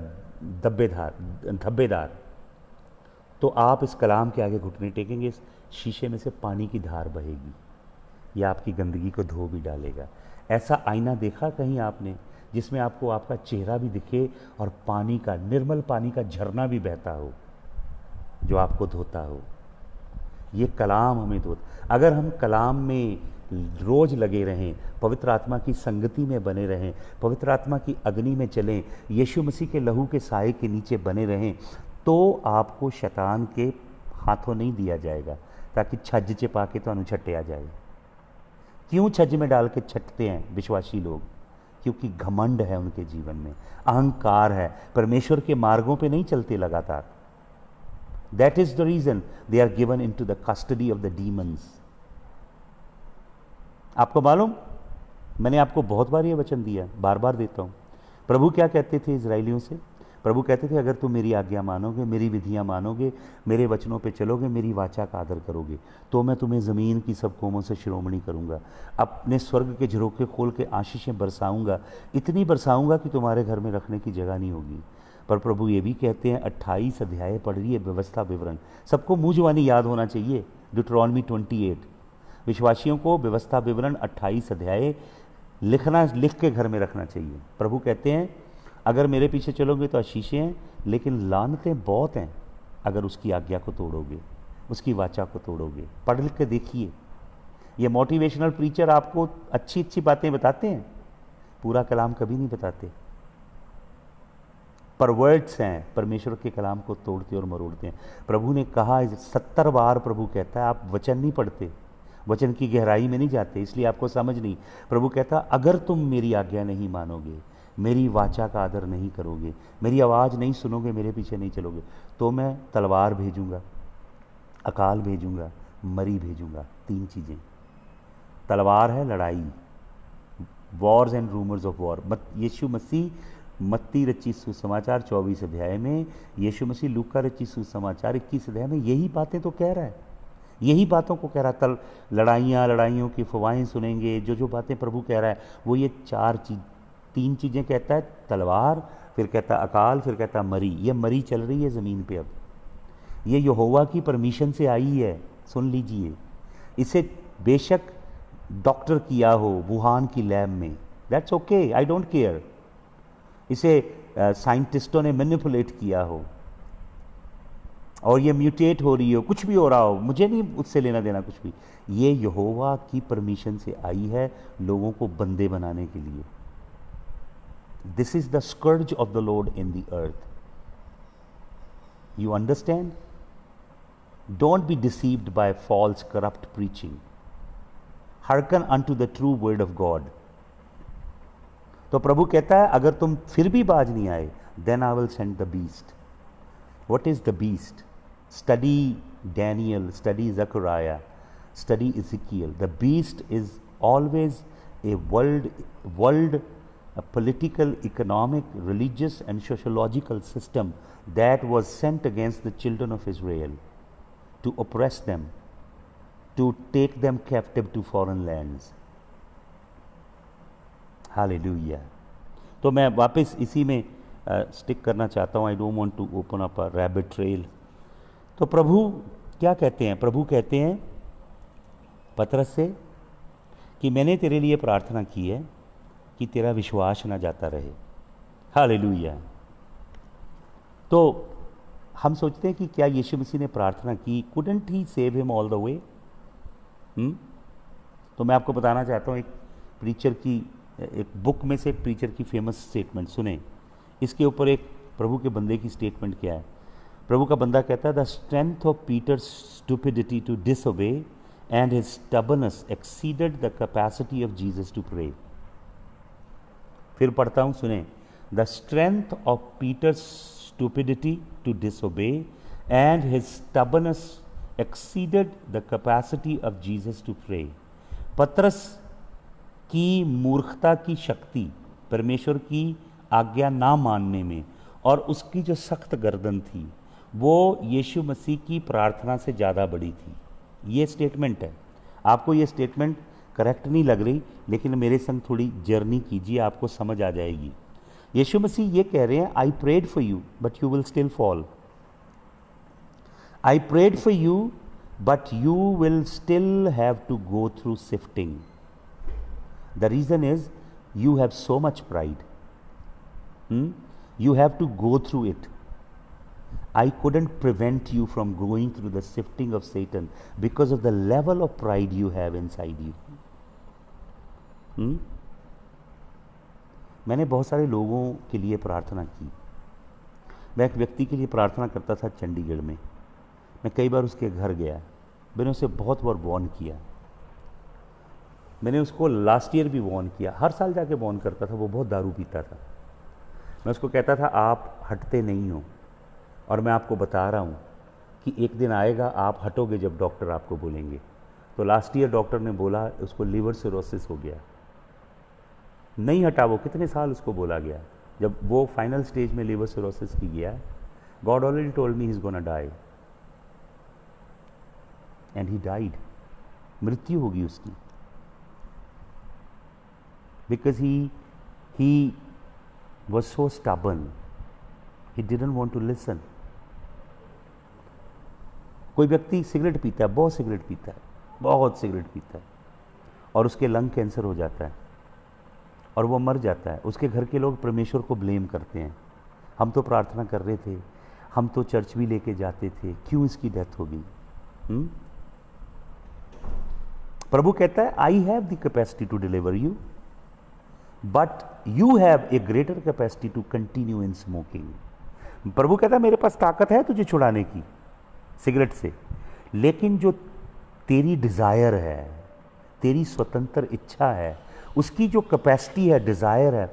दब्बेदार धब्बेदार। तो आप इस कलाम के आगे घुटने टेकेंगे, इस शीशे में से पानी की धार बहेगी, या आपकी गंदगी को धो भी डालेगा। ऐसा आईना देखा कहीं आपने, जिसमें आपको आपका चेहरा भी दिखे और पानी का, निर्मल पानी का झरना भी बहता हो, जो आपको धोता हो। ये कलाम हमें धोता, अगर हम कलाम में रोज लगे रहें, पवित्र आत्मा की संगति में बने रहें, पवित्र आत्मा की अग्नि में चलें, यीशु मसीह के लहू के साय के नीचे बने रहें तो आपको शैतान के हाथों नहीं दिया जाएगा, ताकि छज्ज चिपा के तो छट्टे आ जाए। क्यों छज्ज में डाल के छटते हैं विश्वासी लोग? क्योंकि घमंड है उनके जीवन में, अहंकार है, परमेश्वर के मार्गों पे नहीं चलते लगातार। That is the reason they are given into the custody of the demons आपको मालूम? मैंने आपको बहुत बार यह वचन दिया, बार बार देता हूँ। प्रभु क्या कहते थे इसराइलियों से? प्रभु कहते थे, अगर तुम मेरी आज्ञा मानोगे, मेरी विधियाँ मानोगे, मेरे वचनों पे चलोगे, मेरी वाचा का आदर करोगे तो मैं तुम्हें ज़मीन की सब कोमों से शिरोमणि करूँगा। अपने स्वर्ग के झरोके खोल के आशीषें बरसाऊँगा। इतनी बरसाऊँगा कि तुम्हारे घर में रखने की जगह नहीं होगी। पर प्रभु ये भी कहते हैं, अट्ठाईस अध्याय पढ़ रही है व्यवस्था विवरण। सबको मुझवानी याद होना चाहिए। डिट्रॉनमी ट्वेंटी एट विश्वासियों को व्यवस्था विवरण अट्ठाईस अध्याय लिखना, लिख के घर में रखना चाहिए। प्रभु कहते हैं, अगर मेरे पीछे चलोगे तो आशीषें हैं, लेकिन लानतें बहुत हैं, अगर उसकी आज्ञा को तोड़ोगे, उसकी वाचा को तोड़ोगे। पढ़ लिख के देखिए। ये मोटिवेशनल प्रीचर आपको अच्छी अच्छी बातें बताते हैं, पूरा कलाम कभी नहीं बताते। पर वर्ड्स हैं, परमेश्वर के कलाम को तोड़ते और मरोड़ते हैं। प्रभु ने कहा, सत्तर बार प्रभु कहता है, आप वचन नहीं पढ़ते वचन की गहराई में नहीं जाते, इसलिए आपको समझ नहीं। प्रभु कहता, अगर तुम मेरी आज्ञा नहीं मानोगे, मेरी वाचा का आदर नहीं करोगे, मेरी आवाज़ नहीं सुनोगे, मेरे पीछे नहीं चलोगे तो मैं तलवार भेजूँगा, अकाल भेजूँगा, मरी भेजूँगा। तीन चीज़ें। तलवार है लड़ाई wars and rumours of war मत, यीशु मसीह, मत्ती रची सुसमाचार चौबीस अध्याय में, यीशु मसीह लुका रची सुसमाचार इक्कीस अध्याय में, यही बातें तो कह रहा है। यही बातों को कह रहा तल, लड़ाइयाँ, लड़ाइयों की फवाएँ सुनेंगे, जो जो बातें प्रभु कह रहा है, वो ये चार चीज़, तीन चीज़ें कहता है, तलवार, फिर कहता अकाल, फिर कहता मरी, ये मरी चल रही है ज़मीन पे अब। ये यहोवा की परमिशन से आई है, सुन लीजिए। इसे बेशक डॉक्टर किया हो वुहान की लैब में। That's okay I don't care इसे साइंटिस्टों ने मैनिपुलेट किया हो। और ये म्यूटेट हो रही हो, कुछ भी हो रहा हो, मुझे नहीं उससे लेना देना कुछ भी। ये यहोवा की परमिशन से आई है लोगों को बंदे बनाने के लिए। This is the scourge of the Lord in the earth you understand don't be deceived by false corrupt preaching hearken unto the true word of God तो प्रभु कहता है, अगर तुम फिर भी बाज नहीं आए then I will send the beast what is the beast Study Daniel study Zechariah study Ezekiel. The beast is always a world, world a political, economic, religious, and sociological system that was sent against the children of Israel to oppress them, to take them captive to foreign lands. Hallelujah. तो मैं वापस इसी में stick uh, करना चाहता हूँ I don't want to open up a rabbit trail तो प्रभु क्या कहते हैं? प्रभु कहते हैं, पत्रस से कि मैंने तेरे लिए प्रार्थना की है कि तेरा विश्वास ना जाता रहे। हाल तो हम सोचते हैं कि क्या यीशु मसीह ने प्रार्थना की? Couldn't he save him all the way तो मैं आपको बताना चाहता हूँ, एक प्रीचर की, एक बुक में से प्रीचर की फ़ेमस स्टेटमेंट सुने। इसके ऊपर एक प्रभु के बंदे की स्टेटमेंट क्या है? प्रभु का बंदा कहता है the strength of Peter stupidity to disobey and his stubbornness exceeded the capacity of Jesus to pray फिर पढ़ता हूँ, सुने। The strength of Peter's stupidity to disobey and his stubbornness exceeded the capacity of Jesus to pray पत्रस की मूर्खता की शक्ति, परमेश्वर की आज्ञा ना मानने में और उसकी जो सख्त गर्दन थी वो यीशु मसीह की प्रार्थना से ज़्यादा बड़ी थी। ये स्टेटमेंट है। आपको ये स्टेटमेंट करेक्ट नहीं लग रही, लेकिन मेरे संग थोड़ी जर्नी कीजिए, आपको समझ आ जाएगी। यीशु मसीह ये कह रहे हैं I prayed for you but you will still fall I prayed for you but you will still have to go through sifting the reason is you have so much pride you have to go through it I couldn't prevent you from going through the sifting of Satan because of the level of pride you have inside you. Hmm? मैंने बहुत सारे लोगों के लिए प्रार्थना की। मैं एक व्यक्ति के लिए प्रार्थना करता था चंडीगढ़ में। मैं कई बार उसके घर गया। मैंने उसे बहुत बार वॉर्न किया। मैंने उसको लास्ट ईयर भी वॉर्न किया। हर साल जाके वॉर्न करता था। वो बहुत दारू पीता था। मैं उसको कहता था, आप हटते नहीं हो। और मैं आपको बता रहा हूँ कि एक दिन आएगा, आप हटोगे जब डॉक्टर आपको बोलेंगे। तो लास्ट ईयर डॉक्टर ने बोला, उसको लीवर सिरोसिस हो गया। नहीं हटा, वो कितने साल उसको बोला गया? जब वो फाइनल स्टेज में लीवर सिरोसिस की गया God already told me is gonna die and he died मृत्यु होगी उसकी। Because he he was so stubborn he didn't want to listen कोई व्यक्ति सिगरेट पीता है, बहुत सिगरेट पीता है, बहुत सिगरेट पीता है, और उसके लंग कैंसर हो जाता है, और वो मर जाता है, उसके घर के लोग परमेश्वर को ब्लेम करते हैं। हम तो प्रार्थना कर रहे थे, हम तो चर्च भी लेके जाते थे, क्यों इसकी डेथ हो गई? हम्म? प्रभु कहता है I have the capacity to deliver you but you have a greater capacity to continue in smoking प्रभु कहता है, मेरे पास ताकत है तुझे छुड़ाने की। सिगरेट से लेकिन जो तेरी डिज़ायर है, तेरी स्वतंत्र इच्छा है, उसकी जो कैपेसिटी है डिज़ायर है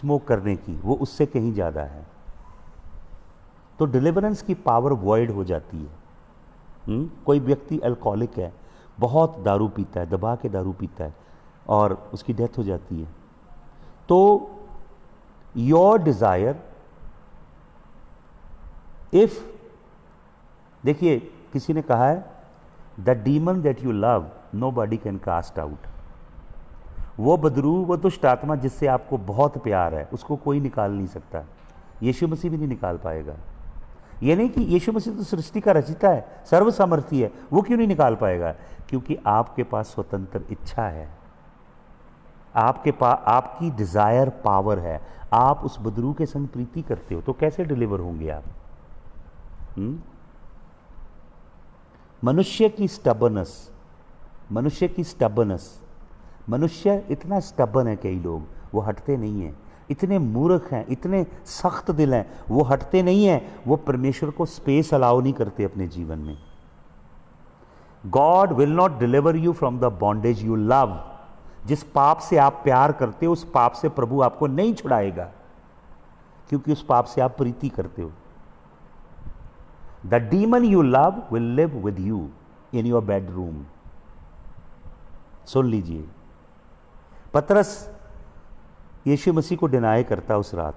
स्मोक करने की, वो उससे कहीं ज़्यादा है तो डिलीवरेंस की पावर वॉइड हो जाती है हुँ? हम्म? कोई व्यक्ति अल्कोहलिक है, बहुत दारू पीता है, दबा के दारू पीता है, और उसकी डेथ हो जाती है तो योर डिज़ायर इफ़ देखिए, किसी ने कहा है the demon that you love nobody can cast out वो बदरू, वो दुष्ट आत्मा जिससे आपको बहुत प्यार है, उसको कोई निकाल नहीं सकता। यीशु मसीह भी नहीं निकाल पाएगा। ये नहीं कि यीशु मसीह तो सृष्टि का रचिता है, सर्वसामर्थी है, वो क्यों नहीं निकाल पाएगा? क्योंकि आपके पास स्वतंत्र इच्छा है। आपके पास आपकी डिज़ायर पावर है। आप उस बदरू के संग प्रीति करते हो तो कैसे डिलीवर होंगे आप? हुँ? मनुष्य की स्टबनस मनुष्य की स्टबनस मनुष्य इतना स्टबन है कई लोग, वो हटते नहीं हैं। इतने मूर्ख हैं, इतने सख्त दिल हैं, वो हटते नहीं हैं। वो परमेश्वर को स्पेस अलाउ नहीं करते अपने जीवन में। God will not deliver you from the bondage you love जिस पाप से आप प्यार करते हो, उस पाप से प्रभु आपको नहीं छुड़ाएगा। क्योंकि उस पाप से आप प्रीति करते हो। The demon you love will live with you in your bedroom सुन लीजिए। पतरस यीशु मसीह को डिनाई करता उस रात।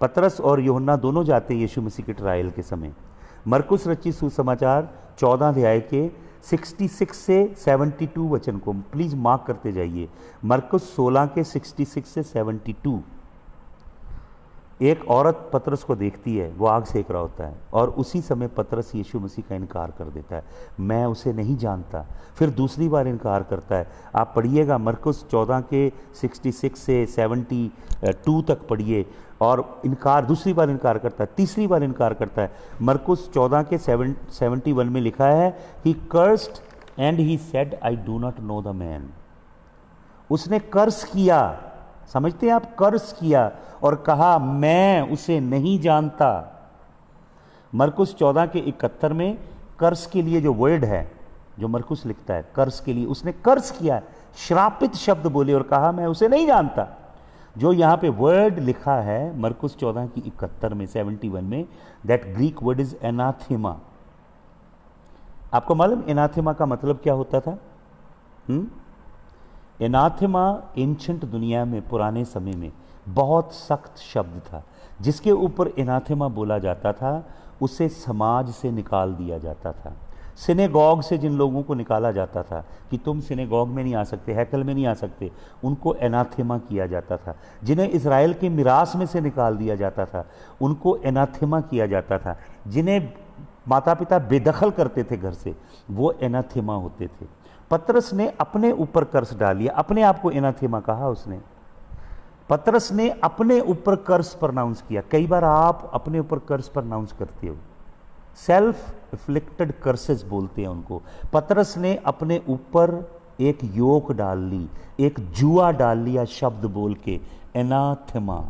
पतरस और योहन्ना दोनों जाते यीशु मसीह के ट्रायल के समय। मरकुस रची सुसमाचार चौदह अध्याय के 66 से 72 वचन को। प्लीज़ मार्क करते जाइए। मरकुस 16 के 66 से 72 एक औरत पतरस को देखती है, वो आग सेक रहा होता है और उसी समय पतरस यीशु मसीह का इनकार कर देता है। मैं उसे नहीं जानता। फिर दूसरी बार इनकार करता है। आप पढ़िएगा मरकुस 14 के 66 से 72 तक पढ़िए और इनकार, दूसरी बार इनकार करता है, तीसरी बार इनकार करता है। मरकुस 14 के सेवन, सेवेंटी में लिखा है he cursed and he said I do not know the man उसने कर्स किया। समझते हैं आप? कर्ज किया और कहा, मैं उसे नहीं जानता। मरकुस चौदह के इकहत्तर में कर्ज के लिए जो वर्ड है, जो मरकुस लिखता है, कर्ज के लिए, उसने कर्ज किया, श्रापित शब्द बोले और कहा, मैं उसे नहीं जानता। जो यहाँ पे वर्ड लिखा है, मरकुस चौदह की इकहत्तर में, सेवेंटी वन में that Greek word is anathema आपको मालूम, एनाथिमा का मतलब क्या होता था? हुँ? एनाथिमा एंशंट दुनिया में, पुराने समय में बहुत सख्त शब्द था, जिसके ऊपर एनाथिमा बोला जाता था, उसे समाज से निकाल दिया जाता था। सिनेगॉग से जिन लोगों को निकाला जाता था कि तुम सिनेगॉग में नहीं आ सकते, हैकल में नहीं आ सकते, उनको एनाथेमा किया जाता था। जिन्हें इसराइल के मिरास में से निकाल दिया जाता था, उनको एनाथेमा किया जाता था। जिन्हें माता पिता बेदखल करते थे घर से, वो एनाथेमा होते थे। पत्रस ने अपने ऊपर कर्ज डालिया। अपने आप को एनाथेमा कहा उसने। पत्रस ने अपने ऊपर कर्ज प्रनाउंस किया। कई बार आप अपने ऊपर कर्ज प्रनाउंस करते हो। सेल्फ इफ्लिक्टेड कर्सेस बोलते हैं उनको। पत्रस ने अपने ऊपर एक योग डाल ली, एक जुआ डाल लिया शब्द बोल के, एनाथेमा।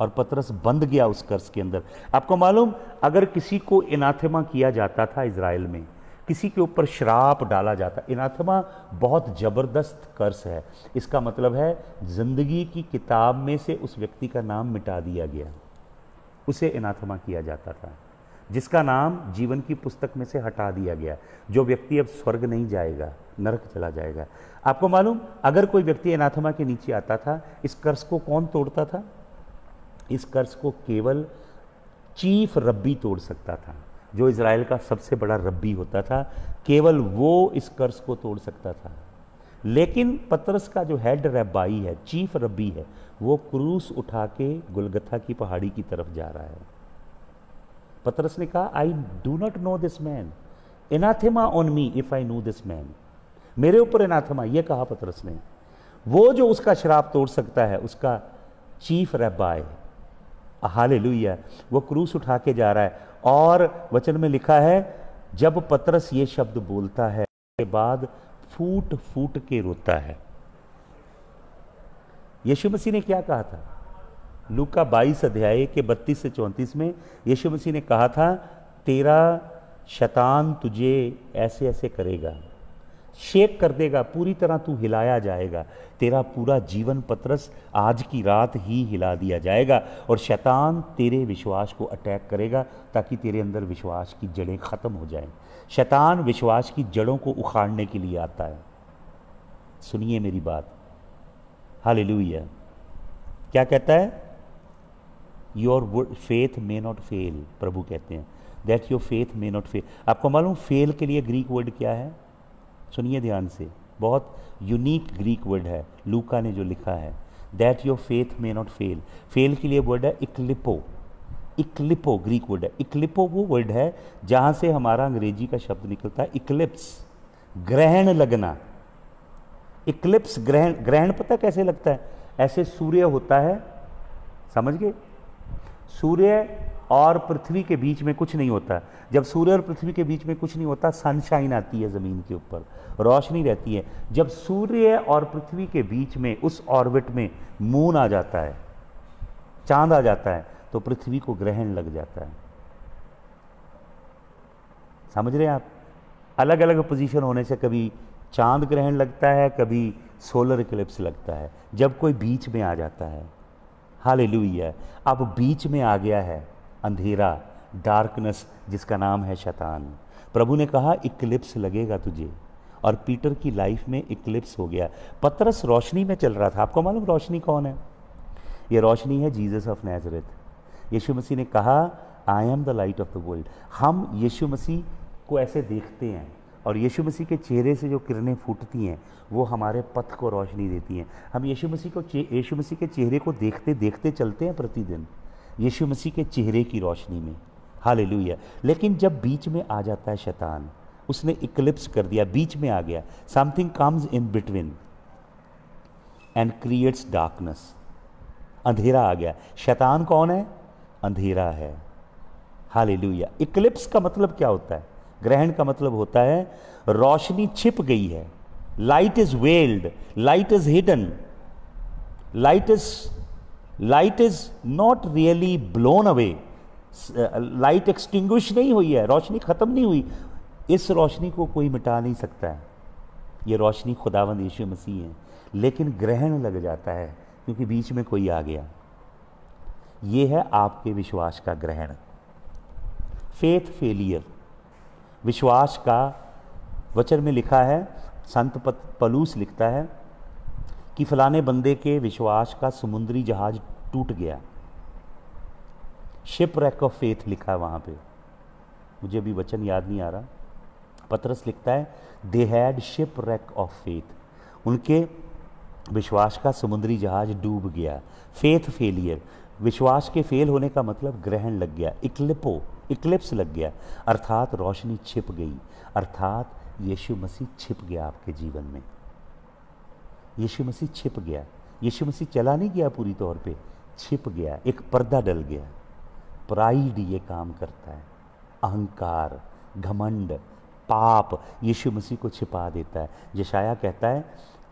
और पत्रस बंद गया उस कर्ज के अंदर। आपको मालूम, अगर किसी को एनाथेमा किया जाता था इसराइल में किसी के ऊपर श्राप डाला जाता इनाथमा बहुत ज़बरदस्त कर्स है। इसका मतलब है, ज़िंदगी की किताब में से उस व्यक्ति का नाम मिटा दिया गया। उसे इनाथमा किया जाता था। जिसका नाम जीवन की पुस्तक में से हटा दिया गया। जो व्यक्ति अब स्वर्ग नहीं जाएगा, नरक चला जाएगा। आपको मालूम, अगर कोई व्यक्ति अनाथमा के नीचे आता था, इस कर्ज को कौन तोड़ता था? इस कर्ज को केवल चीफ रब्बी तोड़ सकता था। जो इसराइल का सबसे बड़ा रब्बी होता था, केवल वो इस कर्ज को तोड़ सकता था। लेकिन पतरस का जो हेड रब्बाई है, चीफ रब्बी है, वो क्रूस उठा के गुलगथा की पहाड़ी की तरफ़ जा रहा है। पतरस ने कहा I do not know this man anathema on me if I know this man मेरे ऊपर एनाथेमा, ये कहा पतरस ने। वो जो उसका शराब तोड़ सकता है, उसका चीफ रब्बाई हाले वो क्रूस उठा के जा रहा है। और वचन में लिखा है, जब पतरस ये शब्द बोलता है के बाद फूट फूट के रोता है। यीशु मसीह ने क्या कहा था? लूका 22 अध्याय के 32 से 34 में यीशु मसीह ने कहा था, तेरा शतान तुझे ऐसे ऐसे करेगा। शेक कर देगा, पूरी तरह तू हिलाया जाएगा। तेरा पूरा जीवन पत्रस आज की रात ही हिला दिया जाएगा और शैतान तेरे विश्वास को अटैक करेगा ताकि तेरे अंदर विश्वास की जड़ें ख़त्म हो जाएँ। शैतान विश्वास की जड़ों को उखाड़ने के लिए आता है। सुनिए मेरी बात। हाल क्या कहता है? Your faith may not fail प्रभु कहते हैं। That your faith may not fail आपको मालूम फेल के लिए ग्रीक वर्ड क्या है? सुनिए ध्यान से, बहुत यूनिक ग्रीक वर्ड है लूका ने जो लिखा है that your faith may not fail fail के लिए वर्ड है इक्लिपो इक्लिपो ग्रीक वर्ड है. इक्लिपो वो वर्ड है जहाँ से हमारा अंग्रेज़ी का शब्द निकलता है, इक्लिप्स, ग्रहण लगना. इक्लिप्स ग्रहण ग्रहण पता कैसे लगता है? ऐसे सूर्य होता है, समझ गए? सूर्य और पृथ्वी के बीच में कुछ नहीं होता। जब सूर्य और पृथ्वी के बीच में कुछ नहीं होता सनशाइन आती है ज़मीन के ऊपर, रोशनी रहती है। जब सूर्य और पृथ्वी के बीच में, उस ऑर्बिट में मून आ जाता है, चाँद आ जाता है तो पृथ्वी को ग्रहण लग जाता है। समझ रहे हैं आप? अलग अलग पोजीशन होने से कभी चाँद ग्रहण लगता है, कभी सोलर इक्लिप्स लगता है। जब कोई बीच में आ जाता है हाल अब बीच में आ गया है अंधेरा डार्कनेस जिसका नाम है शैतान। प्रभु ने कहा इक्लिप्स लगेगा तुझे। और पीटर की लाइफ में इक्लिप्स हो गया। पतरस रोशनी में चल रहा था। आपको मालूम रोशनी कौन है? ये रोशनी है जीसस ऑफ़ नेजरत यीशु मसीह ने कहा I am the light of the world हम यीशु मसीह को ऐसे देखते हैं और यीशु मसीह के चेहरे से जो किरणें फूटती हैं, वो हमारे पथ को रोशनी देती हैं। हम यीशु मसीह को यीशु मसीह के चेहरे को देखते देखते चलते हैं प्रतिदिन। यीशु मसीह के चेहरे की रोशनी में। हाल लेकिन जब बीच में आ जाता है शैतान, उसने इक्लिप्स कर दिया, बीच में आ गया। Something comes in between and creates darkness. अंधेरा आ गया। शैतान कौन है? अंधेरा है। हाल इक्लिप्स का मतलब क्या होता है? ग्रहण का मतलब होता है, रोशनी छिप गई है। Light is veiled. Light is hidden. Light is light is not really blown away light extinguish नहीं हुई है, रोशनी खत्म नहीं हुई। इस रोशनी को कोई मिटा नहीं सकता है। ये रोशनी खुदावंद यीशु मसीह है, लेकिन ग्रहण लग जाता है, क्योंकि बीच में कोई आ गया। ये है आपके विश्वास का ग्रहण। फेथ फेलियर विश्वास का वचन में लिखा है, संत पलूस लिखता है कि फलाने बंदे के विश्वास का समुद्री जहाज़ टूट गया। शिप रैक ऑफ़ फेथ लिखा है वहाँ पे। मुझे अभी वचन याद नहीं आ रहा। पत्रस लिखता है they had shipwreck of faith उनके विश्वास का समुद्री जहाज़ डूब गया। फेथ फेलियर विश्वास के फेल होने का मतलब ग्रहण लग गया। इक्लिपो इक्लिप्स लग गया। अर्थात रोशनी छिप गई। अर्थात यीशु मसीह छिप गया आपके जीवन में। यीशु मसीह छिप गया। यीशु मसीह चला नहीं गया पूरी तौर पे छिप गया एक पर्दा डल गया। प्राइड ये काम करता है। अहंकार घमंड पाप यीशु मसीह को छिपा देता है। जशाया कहता है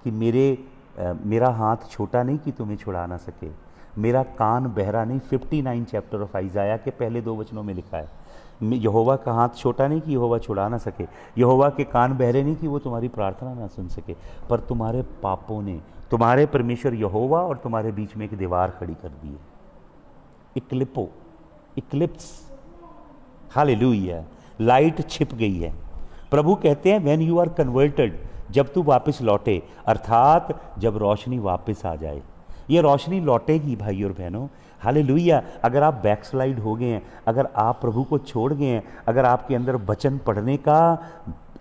कि मेरे आ, मेरा हाथ छोटा नहीं कि तुम्हें छुड़ा ना सके। मेरा कान बहरा नहीं 59 चैप्टर ऑफ़ आइजाया के पहले दो वचनों में लिखा है। यहोवा का हाथ छोटा नहीं कि यहोवा छुड़ा ना सके। यहोवा के कान बहरे नहीं कि वो तुम्हारी प्रार्थना ना सुन सके। पर तुम्हारे पापों ने, तुम्हारे परमेश्वर यहोवा और तुम्हारे बीच में एक दीवार खड़ी कर दी है। इक्लिपो, इक्लिप्स। हाल लाइट छिप गई है। प्रभु कहते हैं वेन यू आर कन्वर्टेड जब तू वापस लौटे, अर्थात जब रोशनी वापस आ जाए। ये रोशनी लौटेगी भाई और बहनों। हाले अगर आप बैकस्लाइड हो गए हैं, अगर आप प्रभु को छोड़ गए हैं, अगर आपके अंदर वचन पढ़ने का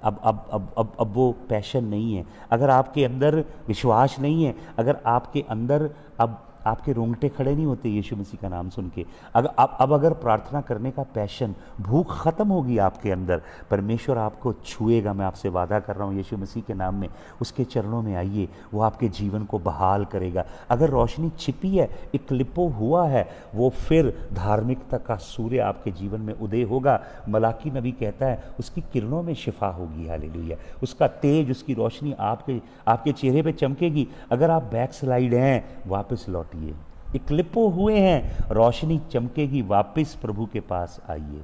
अब अब अब अब अब वो पैशन नहीं है, अगर आपके अंदर विश्वास नहीं है, अगर आपके अंदर अब आपके रोंगटे खड़े नहीं होते यीशु मसीह का नाम सुन के। अगर अब अब अगर प्रार्थना करने का पैशन, भूख खत्म होगी आपके अंदर, परमेश्वर आपको छुएगा। मैं आपसे वादा कर रहा हूँ यीशु मसीह के नाम में, उसके चरणों में आइए, वो आपके जीवन को बहाल करेगा। अगर रोशनी छिपी है एक लिपो हुआ है, वो फिर धार्मिकता का सूर्य आपके जीवन में उदय होगा। मलाकी नबी कहता है, उसकी किरणों में शिफा होगी। हाल उसका तेज, उसकी रोशनी आपके आपके चेहरे पर चमकेगी। अगर आप बैक स्लाइड हैं, वापस लौट लौटिए इक्लिपो हुए हैं, रोशनी चमकेगी, वापस प्रभु के पास आइए।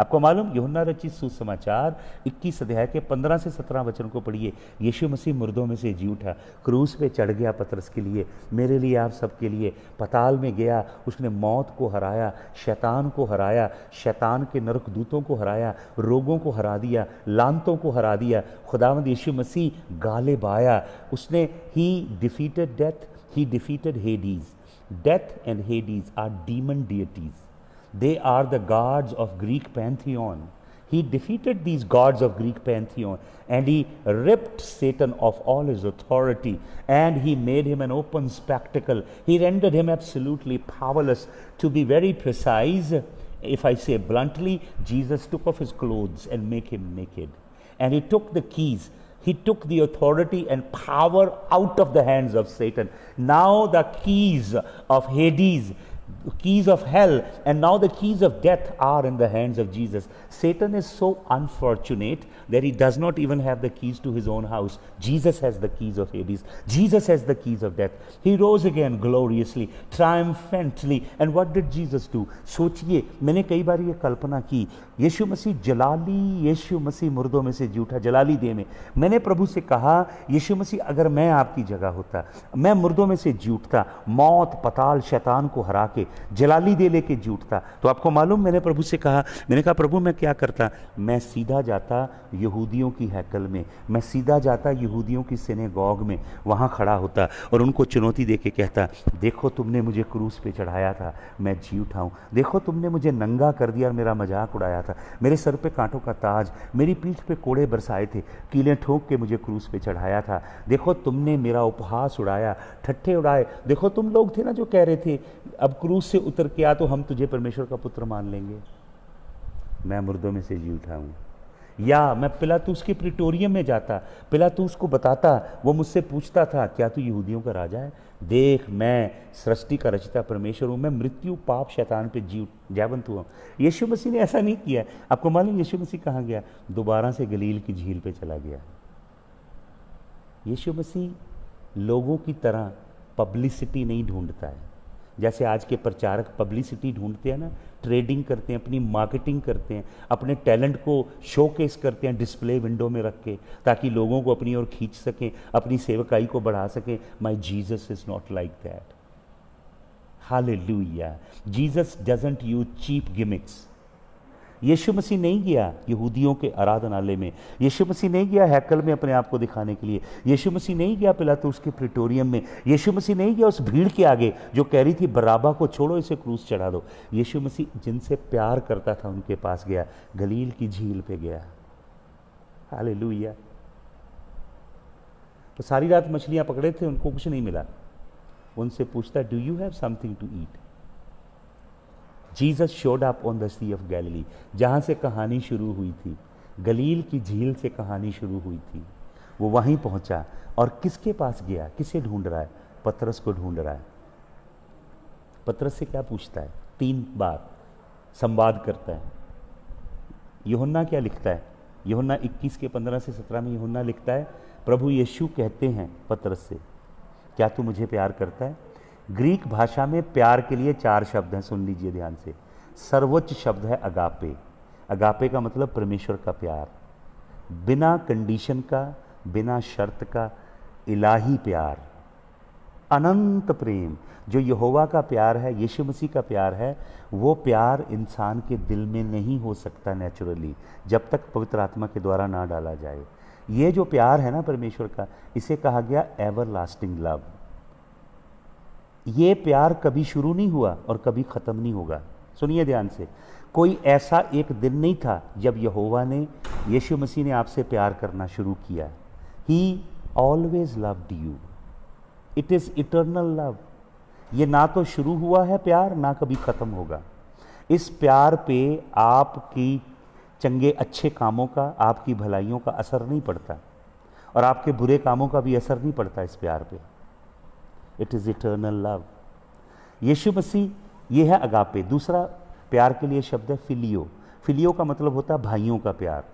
आपको मालूम, यहुन्ना रचित सुसमाचार 21 अध्याय के 15 से 17 वचन को पढ़िए। यीशु मसीह मुर्दों में से जी उठा, क्रूस पे चढ़ गया पत्रस के लिए, मेरे लिए आप सबके लिए, पताल में गया, उसने मौत को हराया, शैतान को हराया, शैतान के नरक दूतों को हराया, रोगों को हरा दिया लानतों को हरा दिया, खुदावंद यीशु मसीह गाले बाया उसने he defeated death he defeated Hades. Death and Hades are demon deities. They are the gods of Greek pantheon. He defeated these gods of Greek pantheon and he ripped Satan of all his authority and he made him an open spectacle. He rendered him absolutely powerless. To be very precise, if I say bluntly, Jesus took off his clothes and made him naked. And he took the keys he took the authority and power out of the hands of Satan. Now the keys of Hades, keys of hell and now the keys of death are in the hands of Jesus. Satan is so unfortunate that he does not even have the keys to his own house. Jesus has the keys of Hades. Jesus has the keys of death. He rose again gloriously, triumphantly. And what did Jesus do? सोचिए मैंने कई बार ये कल्पना की यीशु मसीह जलाली, यीशु मसीह मुर्दों में से जूठा, जलाली दे में। मैंने प्रभु से कहा, यीशु मसीह, अगर मैं आपकी जगह होता, मैं मुर्दों में से जूटता मौत, पताल, शैतान को हरा के, जलाली दे लेके जूटता तो आपको मालूम, मैंने प्रभु से कहा, मैंने कहा, प्रभु, मैं क्या करता? मैं सीधा जाता यहूदियों की हैकल में, मैं सीधा जाता यहूदियों की सिनेगॉग में, वहाँ खड़ा होता और उनको चुनौती दे के कहता, देखो, तुमने मुझे क्रूस पे चढ़ाया था, मैं जी उठाऊँ देखो, तुमने मुझे नंगा कर दिया और मेरा मज़ाक उड़ाया था। मेरे सर पे कांटों का ताज, मेरी पीठ पे कोड़े बरसाए थे, कीलें ठोक के मुझे क्रूस पे चढ़ाया था। देखो, तुमने मेरा उपहास उड़ाया, ठट्ठे उड़ाए। देखो, तुम लोग थे ना जो कह रहे थे, अब क्रूस से उतर के आ तो हम तुझे परमेश्वर का पुत्र मान लेंगे। मैं मुर्दों में से जी उठा हूँ या, मैं पिलातूस के प्रिटोरियम में जाता, पिलातूस को बताता, वो मुझसे पूछता था, क्या तू यहूदियों का राजा है? देख, मैं सृष्टि का रचिता परमेश्वर हूँ, मैं मृत्यु, पाप, शैतान पे जीव जयवंत हुआ यीशु मसीह ने ऐसा नहीं किया। आपको मालूम यीशु मसीह कहाँ गया? दोबारा से गलील की झील पे चला गया। यीशु मसीह लोगों की तरह पब्लिसिटी नहीं ढूंढता है। जैसे आज के प्रचारक पब्लिसिटी ढूंढते हैं ना ट्रेडिंग करते हैं, अपनी मार्केटिंग करते हैं, अपने टैलेंट को शोकेस करते हैं डिस्प्ले विंडो में रख के, ताकि लोगों को अपनी ओर खींच सकें, अपनी सेवकाई को बढ़ा सकें। My Jesus is not like that hall Jesus doesn't use cheap gimmicks Yeshu Masih नहीं गया यहूदियों के आराधनालय में। यीशु मसीह नहीं गया हैकल में अपने आप को दिखाने के लिए। यीशु मसीह नहीं गया पिला तो उसके प्रिटोरियम में। यीशु मसीह नहीं गया उस भीड़ के आगे जो कह रही थी, बराबा को छोड़ो, इसे क्रूस चढ़ा दो। यीशु मसीह जिनसे प्यार करता था, उनके पास गया। गलील की झील पे गया। हाले तो सारी रात मछलियाँ पकड़े थे, उनको कुछ नहीं मिला। उनसे पूछता do you have something to eat Jesus showed up on the sea of Galilee जहाँ से कहानी शुरू हुई थी। गलील की झील से कहानी शुरू हुई थी। वो वहीं पहुँचा और किसके पास गया? किसे ढूंढ रहा है? पतरस को ढूंढ रहा है। पतरस से क्या पूछता है? तीन बार संवाद करता है। यहुन्ना क्या लिखता है? यहुन्ना 21 के 15 से 17 में यहुन्ना लिखता है, प्रभु यीशु कहते हैं पतरस से, क्या तू मुझे प्यार करता है? ग्रीक भाषा में प्यार के लिए चार शब्द हैं, सुन लीजिए ध्यान से। सर्वोच्च शब्द है अगापे। अगापे का मतलब परमेश्वर का प्यार। बिना कंडीशन का, बिना शर्त का, इलाही प्यार। अनंत प्रेम। जो यहोवा का प्यार है, यीशु मसीह का प्यार है, वो प्यार इंसान के दिल में नहीं हो सकता नेचुरली जब तक पवित्र आत्मा के द्वारा ना डाला जाए। ये जो प्यार है ना परमेश्वर का, इसे कहा गया एवर लास्टिंग लव ये प्यार कभी शुरू नहीं हुआ और कभी ख़त्म नहीं होगा। सुनिए ध्यान से। कोई ऐसा एक दिन नहीं था जब यहोवा ने यीशु मसीह ने आपसे प्यार करना शुरू किया। He always loved you it is eternal love ये ना तो शुरू हुआ है प्यार, ना कभी ख़त्म होगा। इस प्यार पे आपकी चंगे अच्छे कामों का, आपकी भलाइयों का असर नहीं पड़ता। और आपके बुरे कामों का भी असर नहीं पड़ता इस प्यार पे। It is eternal love Yeshu Masih, ये है अगापे। दूसरा प्यार के लिए शब्द है फिलियो। फिलियो का मतलब होता है भाइयों का प्यार।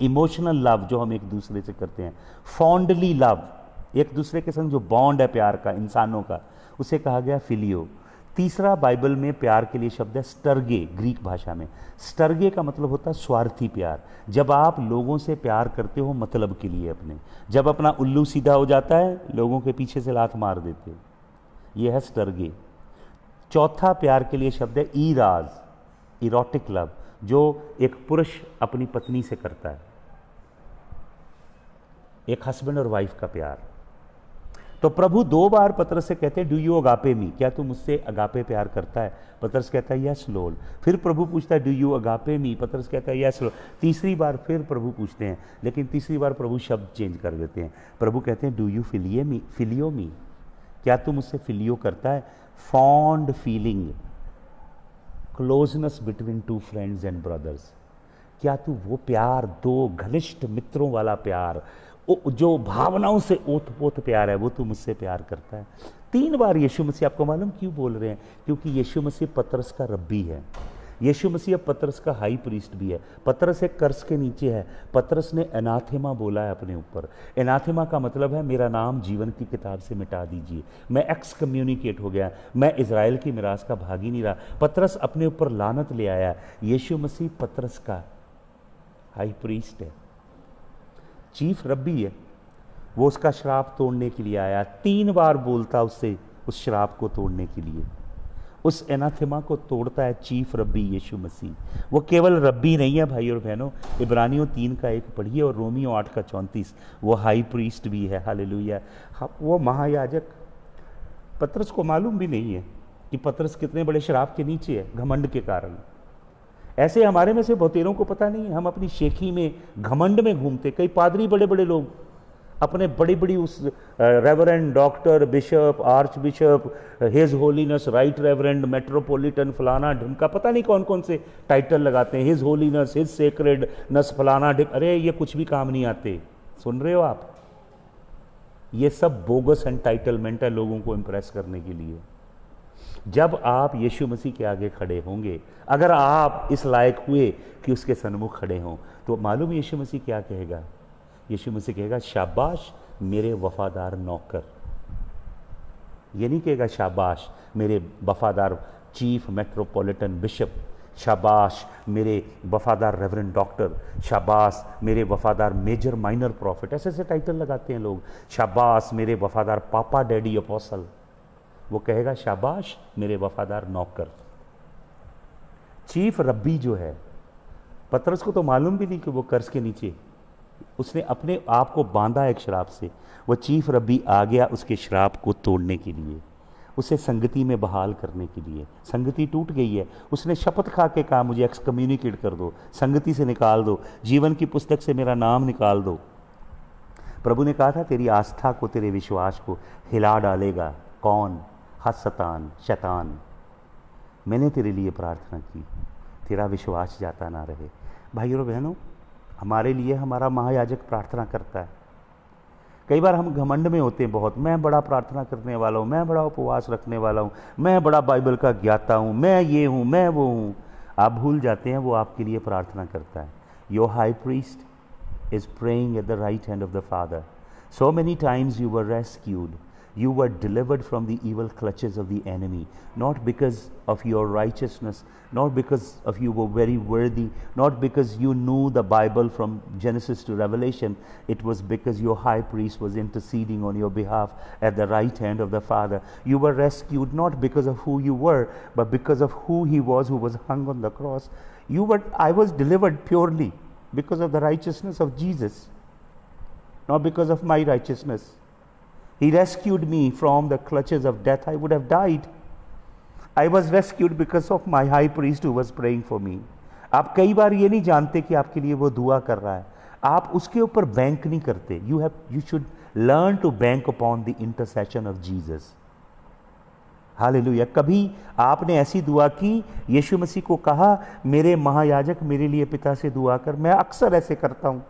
इमोशनल लव जो हम एक दूसरे से करते हैं। फॉन्डली लव एक दूसरे के संग जो बॉन्ड है प्यार का, इंसानों का, उसे कहा गया फिलियो। तीसरा बाइबल में प्यार के लिए शब्द है स्टर्गे, ग्रीक भाषा में। स्टर्गे का मतलब होता है स्वार्थी प्यार। जब आप लोगों से प्यार करते हो मतलब के लिए अपने। जब अपना उल्लू सीधा हो जाता है, लोगों के पीछे से लात मार देते हो। यह है स्टर्गे। चौथा प्यार के लिए शब्द है ईराज इरोटिक लव जो एक पुरुष अपनी पत्नी से करता है। एक हस्बैंड और वाइफ का प्यार। तो प्रभु दो बार पत्रस से कहते हैं डू यू अगापे मी क्या तू मुझसे अगापे प्यार करता है? पत्रस कहता है यस लोल फिर प्रभु पूछता है डू यू अगापे मी पत्रस कहता है यस लोल तीसरी बार फिर प्रभु पूछते हैं, लेकिन तीसरी बार प्रभु शब्द चेंज कर देते हैं। प्रभु कहते हैं डू यू फिलिए मी फिलियो मी क्या तू मुझसे फिलियो करता है? Fond feeling closeness between two friends and brothers क्या तू वो प्यार, दो घनिष्ठ मित्रों वाला प्यार जो भावनाओं से ओत पोत प्यार है, वो तो मुझसे प्यार करता है। तीन बार यीशु मसीह आपको मालूम क्यों बोल रहे हैं? क्योंकि यीशु मसीह पतरस का रब्बी है। यीशु मसीह पतरस का हाई प्रीस्ट भी है। पतरस एक कर्ज के नीचे है। पतरस ने अनाथेमा बोला है अपने ऊपर। अनाथेमा का मतलब है, मेरा नाम जीवन की किताब से मिटा दीजिए। मैं एक्स कम्युनिकेट हो गया। मैं इसराइल की मिराज का भागी नहीं रहा। पतरस अपने ऊपर लानत ले आया। यीशु मसीह पतरस का हाई प्रीस्ट है। चीफ रब्बी है। वो उसका श्राप तोड़ने के लिए आया। तीन बार बोलता उससे उस श्राप को तोड़ने के लिए। उस एनाथेमा को तोड़ता है चीफ रब्बी यीशु मसीह। वो केवल रब्बी नहीं है भाई और बहनों। इब्रानियों तीन का एक पढ़िए और रोमियो आठ का चौंतीस। वो हाई प्रीस्ट भी है। हाल हाँ, वो महायाजक। पत्रस को मालूम भी नहीं है कि पत्रस कितने बड़े शराब के नीचे है घमंड के कारण। ऐसे हमारे में से बहुतेरों को पता नहीं हम अपनी शेखी में, घमंड में घूमते, कई पादरी बड़े बड़े लोग, अपने बड़ी बड़ी उस reverend doctor bishop archbishop his holiness right reverend metropolitan फलाना ढिमका पता नहीं कौन कौन से टाइटल लगाते हैं हिज होलीनेस हिज सेक्रेड नस फलाना ढिम, अरे ये कुछ भी काम नहीं आते। सुन रहे हो आप? ये सब बोगस एंटाइटलमेंट है लोगों को इम्प्रेस करने के लिए। जब आप यीशु मसीह के आगे खड़े होंगे, अगर आप इस लायक हुए कि उसके सन्मुख खड़े हों तो मालूम यीशु मसीह क्या कहेगा? यीशु मसीह कहेगा, शाबाश, मेरे वफादार नौकर। ये नहीं कहेगा, शाबाश, मेरे वफादार चीफ मेट्रोपॉलिटन बिशप। शाबाश, मेरे वफादार रेवरेंड डॉक्टर। शाबाश, मेरे वफादार मेजर माइनर प्रॉफिट। ऐसे ऐसे टाइटल लगाते हैं लोग। शाबाश, मेरे वफादार पापा डैडी अपोसल वो कहेगा, शाबाश, मेरे वफादार नौकर चीफ रब्बी जो है, पत्रस को तो मालूम भी नहीं कि वो कर्ज के नीचे उसने अपने आप को बांधा एक शराब से। वह चीफ रब्बी आ गया उसके शराब को तोड़ने के लिए। उसे संगति में बहाल करने के लिए। संगति टूट गई है। उसने शपथ खा के कहा, मुझे एक्स कम्युनिकेट कर दो। संगति से निकाल दो। जीवन की पुस्तक से मेरा नाम निकाल दो। प्रभु ने कहा था, तेरी आस्था को, तेरे विश्वास को हिला डालेगा। कौन? हसतान, शतान। मैंने तेरे लिए प्रार्थना की, तेरा विश्वास जाता ना रहे। भाइयों और बहनों, हमारे लिए हमारा महायाजक प्रार्थना करता है। कई बार हम घमंड में होते हैं बहुत, मैं बड़ा प्रार्थना करने वाला हूँ, मैं बड़ा उपवास रखने वाला हूँ, मैं बड़ा बाइबल का ज्ञाता हूँ, मैं ये हूँ, मैं वो हूँ। आप भूल जाते हैं, वो आपके लिए प्रार्थना करता है। Your high priest is praying at the right hand of the Father so many times you were rescued you were delivered from the evil clutches of the enemy, not because of your righteousness, not because of you were very worthy, not because you knew the Bible from Genesis to Revelation. It was because your high priest was interceding on your behalf at the right hand of the Father. You were rescued not because of who you were, but because of who he was who was hung on the cross. You were, I was delivered purely because of the righteousness of Jesus, not because of my righteousness. He rescued me from the clutches of death. I would have died. I was rescued because of my high priest who was praying for me. आप कई बार ये नहीं जानते कि आपके लिए वो दुआ कर रहा है। आप उसके ऊपर बैंक नहीं करते। You have you should learn to bank upon the intercession of Jesus hallelujah कभी आपने ऐसी दुआ की? यीशु मसीह को कहा, मेरे महायाजक मेरे लिए पिता से दुआ कर। मैं अक्सर ऐसे करता हूँ।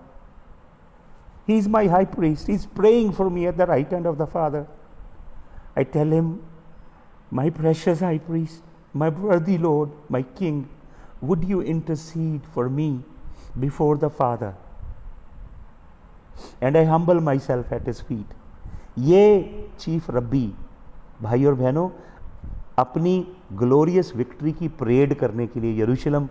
He is my high priest. He's praying for me at the right hand of the Father. I tell him, My precious high priest, my worthy Lord, my King, would you intercede for me before the Father? And I humble myself at his feet. ये chief rabbi भाई और बहनों अपनी glorious victory की parade करने के लिए यरूशलेम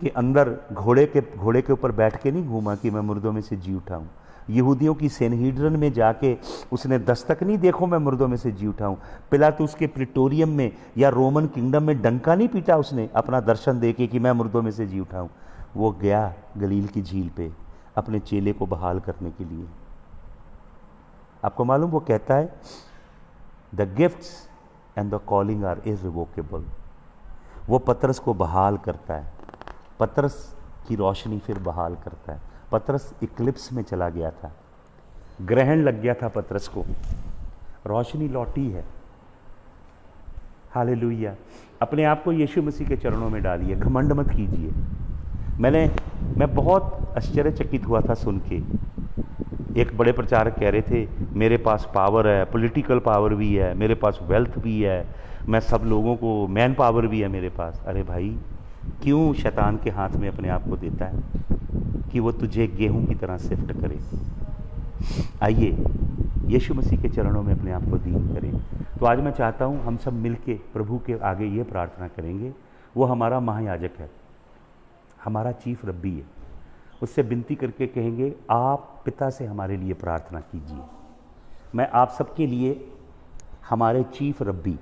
के अंदर घोड़े के घोड़े के ऊपर बैठ के नहीं घूमा कि मैं मुर्दों में से जी उठाऊं यहूदियों की सेनहीड्रन में जाके उसने दस्तक नहीं देखो, मैं मुर्दों में से जी उठाऊं। तो उसके प्रिटोरियम में या रोमन किंगडम में डंका नहीं पीटा उसने, अपना दर्शन दे के कि मैं मुर्दों में से जी उठाऊं। वो गया गलील की झील पे अपने चेले को बहाल करने के लिए। आपको मालूम वो कहता है the gifts and the calling are irrevocable वो पत्रस को बहाल करता है। पत्रस की रोशनी फिर बहाल करता है। पत्रस इक्लिप्स में चला गया था। ग्रहण लग गया था पत्रस को। रोशनी लौटी है। हाले अपने आप को यीशु मसीह के चरणों में डालिए, घमंड मत कीजिए। मैंने, मैं बहुत आश्चर्यचकित हुआ था सुन के। एक बड़े प्रचारक कह रहे थे, मेरे पास पावर है पॉलिटिकल पावर भी है, मेरे पास वेल्थ भी है, मैं सब लोगों को मैन पावर भी है मेरे पास। अरे भाई क्यों शैतान के हाथ में अपने आप को देता है कि वो तुझे गेहूँ की तरह सिफ्ट करे? आइए, यीशु मसीह के चरणों में अपने आप को दीन करें। तो आज मैं चाहता हूँ हम सब मिलके, प्रभु के आगे ये प्रार्थना करेंगे। वो हमारा महायाजक है। हमारा चीफ रब्बी है। उससे विनती करके कहेंगे, आप पिता से हमारे लिए प्रार्थना कीजिए। मैं आप सबके लिए हमारे चीफ रब्बी,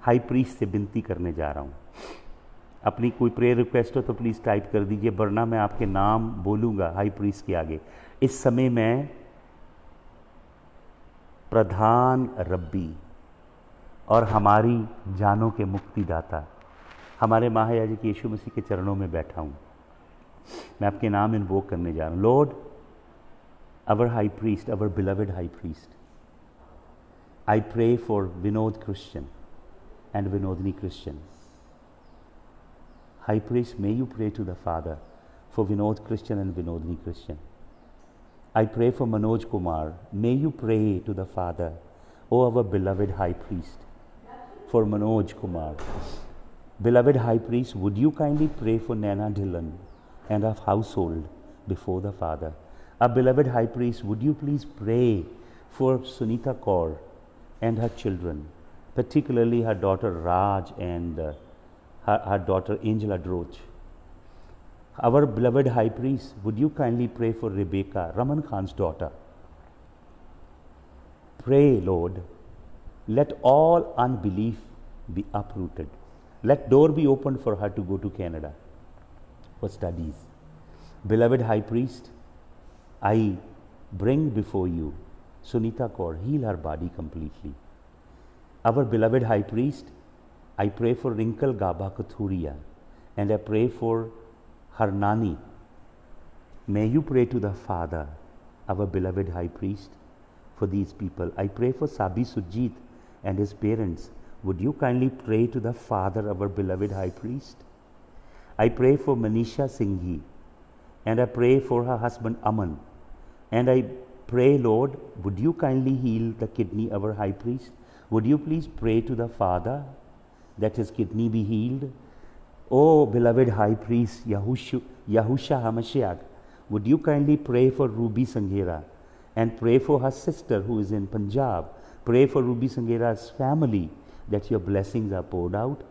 हाई प्रीस से विनती करने जा रहा हूँ। अपनी कोई प्रेयर रिक्वेस्ट हो तो प्लीज़ टाइप कर दीजिए, वरना मैं आपके नाम बोलूँगा हाई प्रीस के आगे। इस समय मैं प्रधान रब्बी और हमारी जानों के मुक्तिदाता, हमारे महायाजक यीशु मसीह के चरणों में बैठा हूँ। मैं आपके नाम इन्वोक करने जा रहा हूँ। Lord our high priest our beloved high priest I pray for Vinod Christian and Vinodini Christian High priest, may you pray to the Father for Vinod Christian and Vinodni Christian. I pray for Manoj Kumar. May you pray to the Father, O our beloved High Priest, for Manoj Kumar. Beloved High Priest, would you kindly pray for Nana Dhillon and her household before the Father? Our beloved High Priest, would you please pray for Sunita Kaur and her children, particularly her daughter Raj and uh, her, her daughter Angela Droch. Our beloved High Priest, would you kindly pray for Rebecca, Raman Khan's daughter? Pray, Lord, let all unbelief be uprooted. Let door be opened for her to go to Canada for studies. Beloved High Priest, I bring before you Sunita Kaur, heal her body completely. Our beloved High Priest, I pray for Rinkle Gaba Kathuria and I pray for her Nani. May you pray to the Father, our beloved High Priest, for these people. I pray for Sabi Sujit and his parents. Would you kindly pray to the Father, our beloved High Priest? I pray for Manisha Singhi and I pray for her husband Aman. And I pray, Lord, would you kindly heal the kidney, of our High Priest? Would you please pray to the Father, that his kidney be healed. Oh, beloved High Priest Yahusha, Yahusha Hamashiach, would you kindly pray for Ruby Sanghera and pray for her sister who is in Punjab? Pray for Ruby Sanghera's family that your blessings are poured out.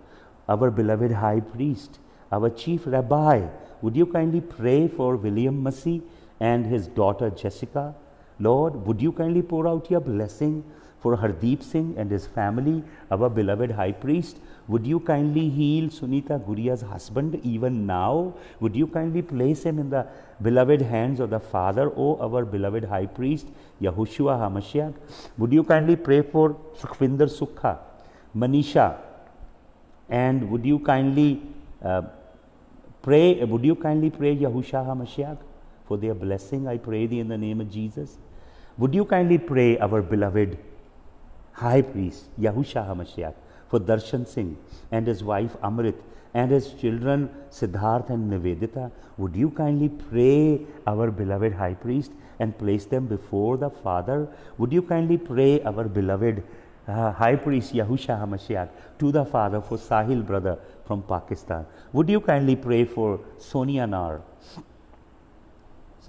Our beloved High Priest, our Chief Rabbi, would you kindly pray for William Massey and his daughter Jessica? Lord, would you kindly pour out your blessing for Hardeep Singh and his family, our beloved High Priest? Would you kindly heal Sunita Guria's husband even now? Would you kindly place him in the beloved hands of the Father, O our beloved High Priest, Yahushua HaMashiach? Would you kindly pray for Sukhvinder Sukha, Manisha, and would you kindly uh, pray, would you kindly pray Yahushua HaMashiach for their blessing? I pray thee in the name of Jesus. Would you kindly pray our beloved High Priest, Yahusha HaMashiach, for Darshan Singh and his wife Amrit and his children Siddharth and Nivedita, would you kindly pray our beloved High Priest and place them before the Father? Would you kindly pray our beloved uh, High Priest Yahusha HaMashiach to the Father for Sahil brother from Pakistan? Would you kindly pray for Sonia Nar,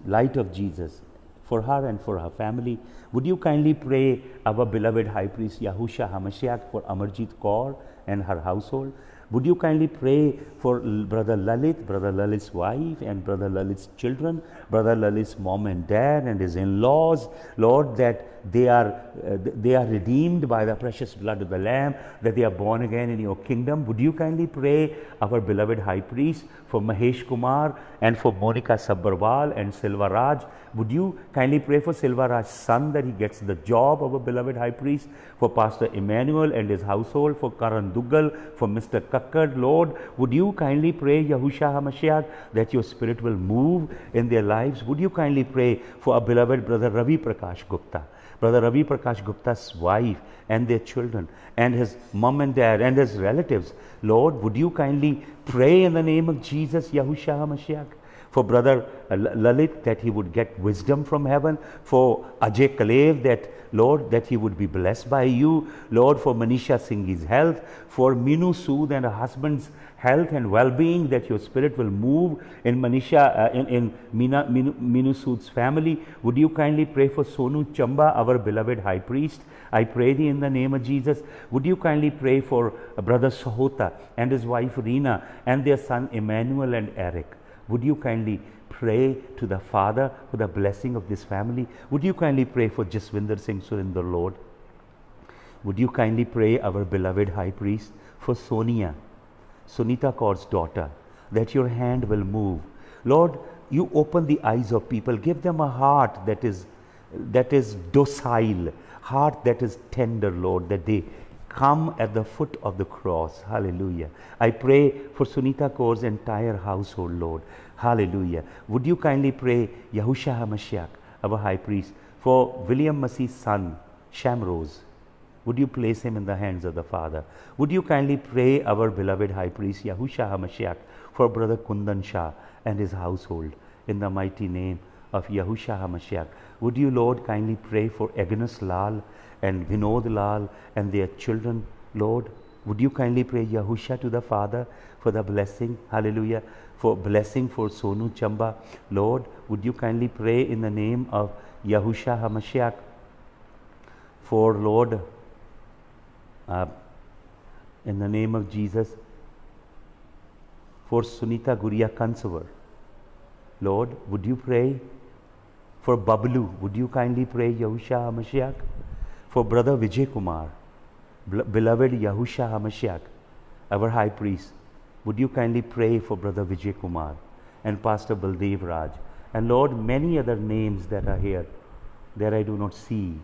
Light of Jesus, for her and for her family? Would you kindly pray our beloved High Priest Yahusha HaMashiach for Amarjit Kaur and her household? Would you kindly pray for Brother Lalit, Brother Lalit's wife, and Brother Lalit's children, Brother Lalit's mom and dad, and his in laws, Lord, that they are, uh, they are redeemed by the precious blood of the Lamb, that they are born again in your kingdom? Would you kindly pray, our beloved High Priest, for Mahesh Kumar and for Monica Sabbarwal and Silva Raj? Would you kindly pray for Silva Raj's son that he gets the job of a beloved High Priest, for Pastor Emmanuel and his household, for Karan Duggal, for Mr. Kakkad, Lord? Would you kindly pray, Yahusha HaMashiach, that your spirit will move in their lives? Would you kindly pray for our beloved brother Ravi Prakash Gupta? Brother Ravi Prakash Gupta's wife and their children and his mom and dad and his relatives. Lord, would you kindly pray in the name of Jesus, Yahusha HaMashiach, For brother Lalit, that he would get wisdom from heaven. For Ajay Kalev, that Lord, that he would be blessed by you. Lord, for Manisha Singh's health. For Minu Sood and her husband's health and well-being, that your spirit will move in Manisha, uh, in, in Mina, Minu, family. Would you kindly pray for Sonu Chamba, our beloved high priest? I pray thee in the name of Jesus. Would you kindly pray for uh, brother Sahota and his wife Reena and their son Emmanuel and Eric? Would you kindly pray to the Father for the blessing of this family? Would you kindly pray for Jaswinder Singh Surinder Lord? Would you kindly pray our beloved High Priest for Sonia, Sunita Kaur's daughter, that your hand will move? Lord, you open the eyes of people, give them a heart that is that is docile, heart that is tender, Lord, that they come at the foot of the cross. Hallelujah. I pray for Sunita Kaur's entire household, Lord. Hallelujah. Would you kindly pray Yahusha HaMashiach, our high priest, for William Masih's son, Shamrose? Would you place him in the hands of the Father? Would you kindly pray our beloved high priest, Yahusha HaMashiach, for brother Kundan Shah and his household in the mighty name of Yahusha HaMashiach? Would you, Lord, kindly pray for Agnes Lal and Vinod Lal and their children, Lord? Would you kindly pray Yahusha to the Father for the blessing? Hallelujah. For blessing for Sonu Chamba. Lord, would you kindly pray in the name of Yahusha HaMashiach for Lord, uh, in the name of Jesus, for Sunita Guria Kansavar. Lord, would you pray for Bablu? Would you kindly pray Yahusha HaMashiach? For Brother Vijay Kumar, beloved Yahusha HaMashiach, our High Priest, would you kindly pray for Brother Vijay Kumar and Pastor Baldev Raj and Lord, many other names that are here that I do not see,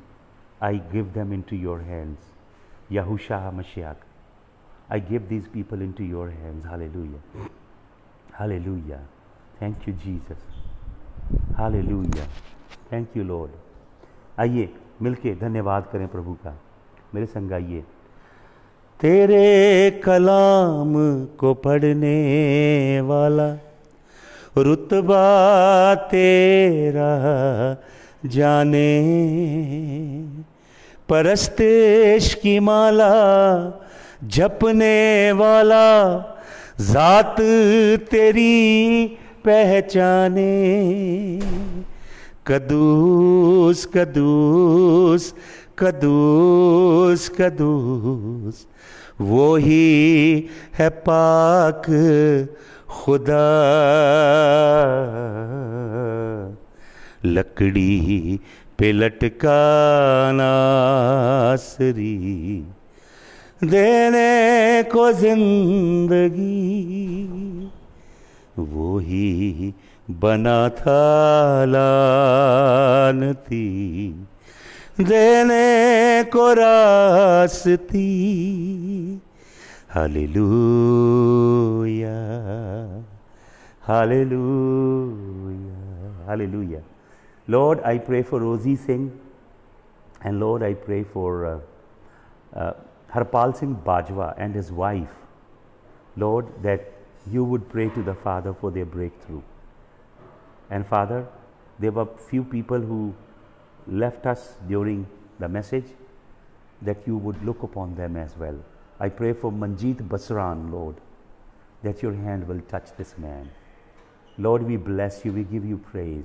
I give them into your hands. Yahusha HaMashiach, I give these people into your hands. Hallelujah. Hallelujah. Thank you, Jesus. Hallelujah. Thank you, Lord. आइए मिलके धन्यवाद करें प्रभु का मेरे संग आइए तेरे कलाम को पढ़ने वाला रुतबा तेरा जाने परस्तेश की माला जपने वाला, जात तेरी पहचाने। कदूस कदूस कदूस कदूस, वो ही है पाक खुदा। लकड़ी पे लटका नासरी देने को ज़िंदगी। वो ही बना था लानती देने को रास्ती। Hallelujah hallelujah hallelujah. Lord, I pray for Rosie Singh and Lord, I pray for uh, uh, Harpal Singh Bajwa and his wife. Lord, that you would pray to the Father for their breakthrough. And Father, there were few people who left us during the message that you would look upon them as well. I pray for Manjeet Basran, Lord, that your hand will touch this man. Lord, we bless you, we give you praise.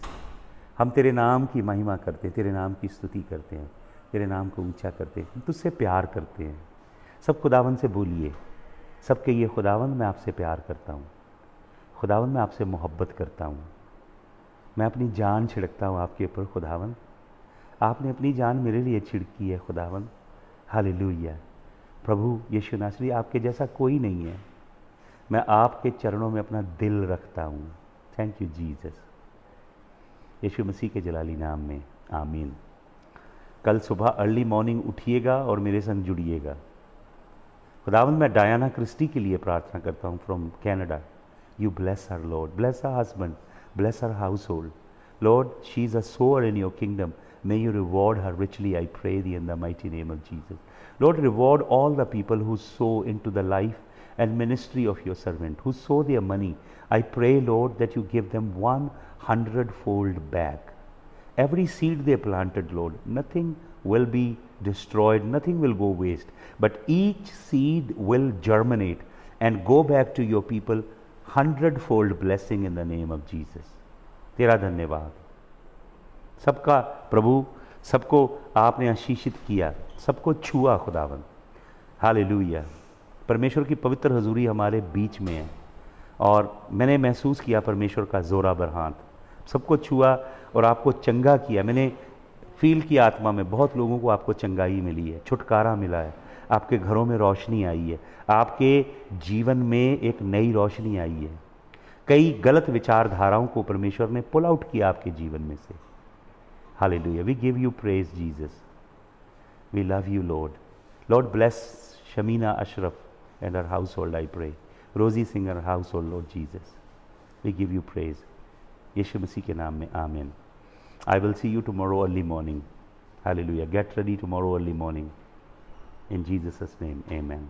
हम तेरे नाम की महिमा करते हैं, तेरे नाम की स्तुति करते हैं, तेरे नाम को ऊँचा करते हैं, तुझसे प्यार करते हैं। सब खुदावन से बोलिए, सबके ये खुदावन मैं आपसे प्यार करता हूँ खुदावन मैं आपसे मोहब्बत करता हूँ। मैं अपनी जान छिड़कता हूँ आपके ऊपर खुदावन आपने अपनी जान मेरे लिए छिड़की है खुदावन हाल प्रभु यीशु नासरी, आपके जैसा कोई नहीं है। मैं आपके चरणों में अपना दिल रखता हूँ। Thank you Jesus. यीशु मसीह के जलाली नाम में, आमीन। कल सुबह अर्ली मॉर्निंग उठिएगा और मेरे संग जुड़िएगा। खुदावन मैं डायाना क्रिस्टी के लिए प्रार्थना करता हूँ from Canada you bless her Lord bless her husband bless her household Lord she is a sower in your kingdom may you reward her richly I pray thee in the mighty name of Jesus Lord reward all the people who sow into the life and ministry of your servant who sow their money I pray Lord that you give them one hundredfold back. Every seed they planted, Lord, nothing will be destroyed, nothing will go waste, but each seed will germinate and go back to your people hundredfold blessing in the name of Jesus. तेरा धन्यवाद सबका प्रभु सबको आपने आशीषित किया सबको छुआ खुदावन हाल परमेश्वर की पवित्र हजूरी हमारे बीच में है और मैंने महसूस किया परमेश्वर का जोरा हाथ सबको छुआ और आपको चंगा किया। मैंने फील किया आत्मा में बहुत लोगों को आपको चंगाई मिली है, छुटकारा मिला है। आपके घरों में रोशनी आई है। आपके जीवन में एक नई रोशनी आई है। कई गलत विचारधाराओं को परमेश्वर ने पुल आउट किया आपके जीवन में से। हाल we give you praise Jesus we love you Lord Lord bless Shamina Ashraf and her household I pray Rosie Singer household Lord Jesus we give you praise यीशु मसीह के नाम में आमीन I will see you tomorrow early morning. Hallelujah. Get ready tomorrow early morning. In Jesus' name, amen.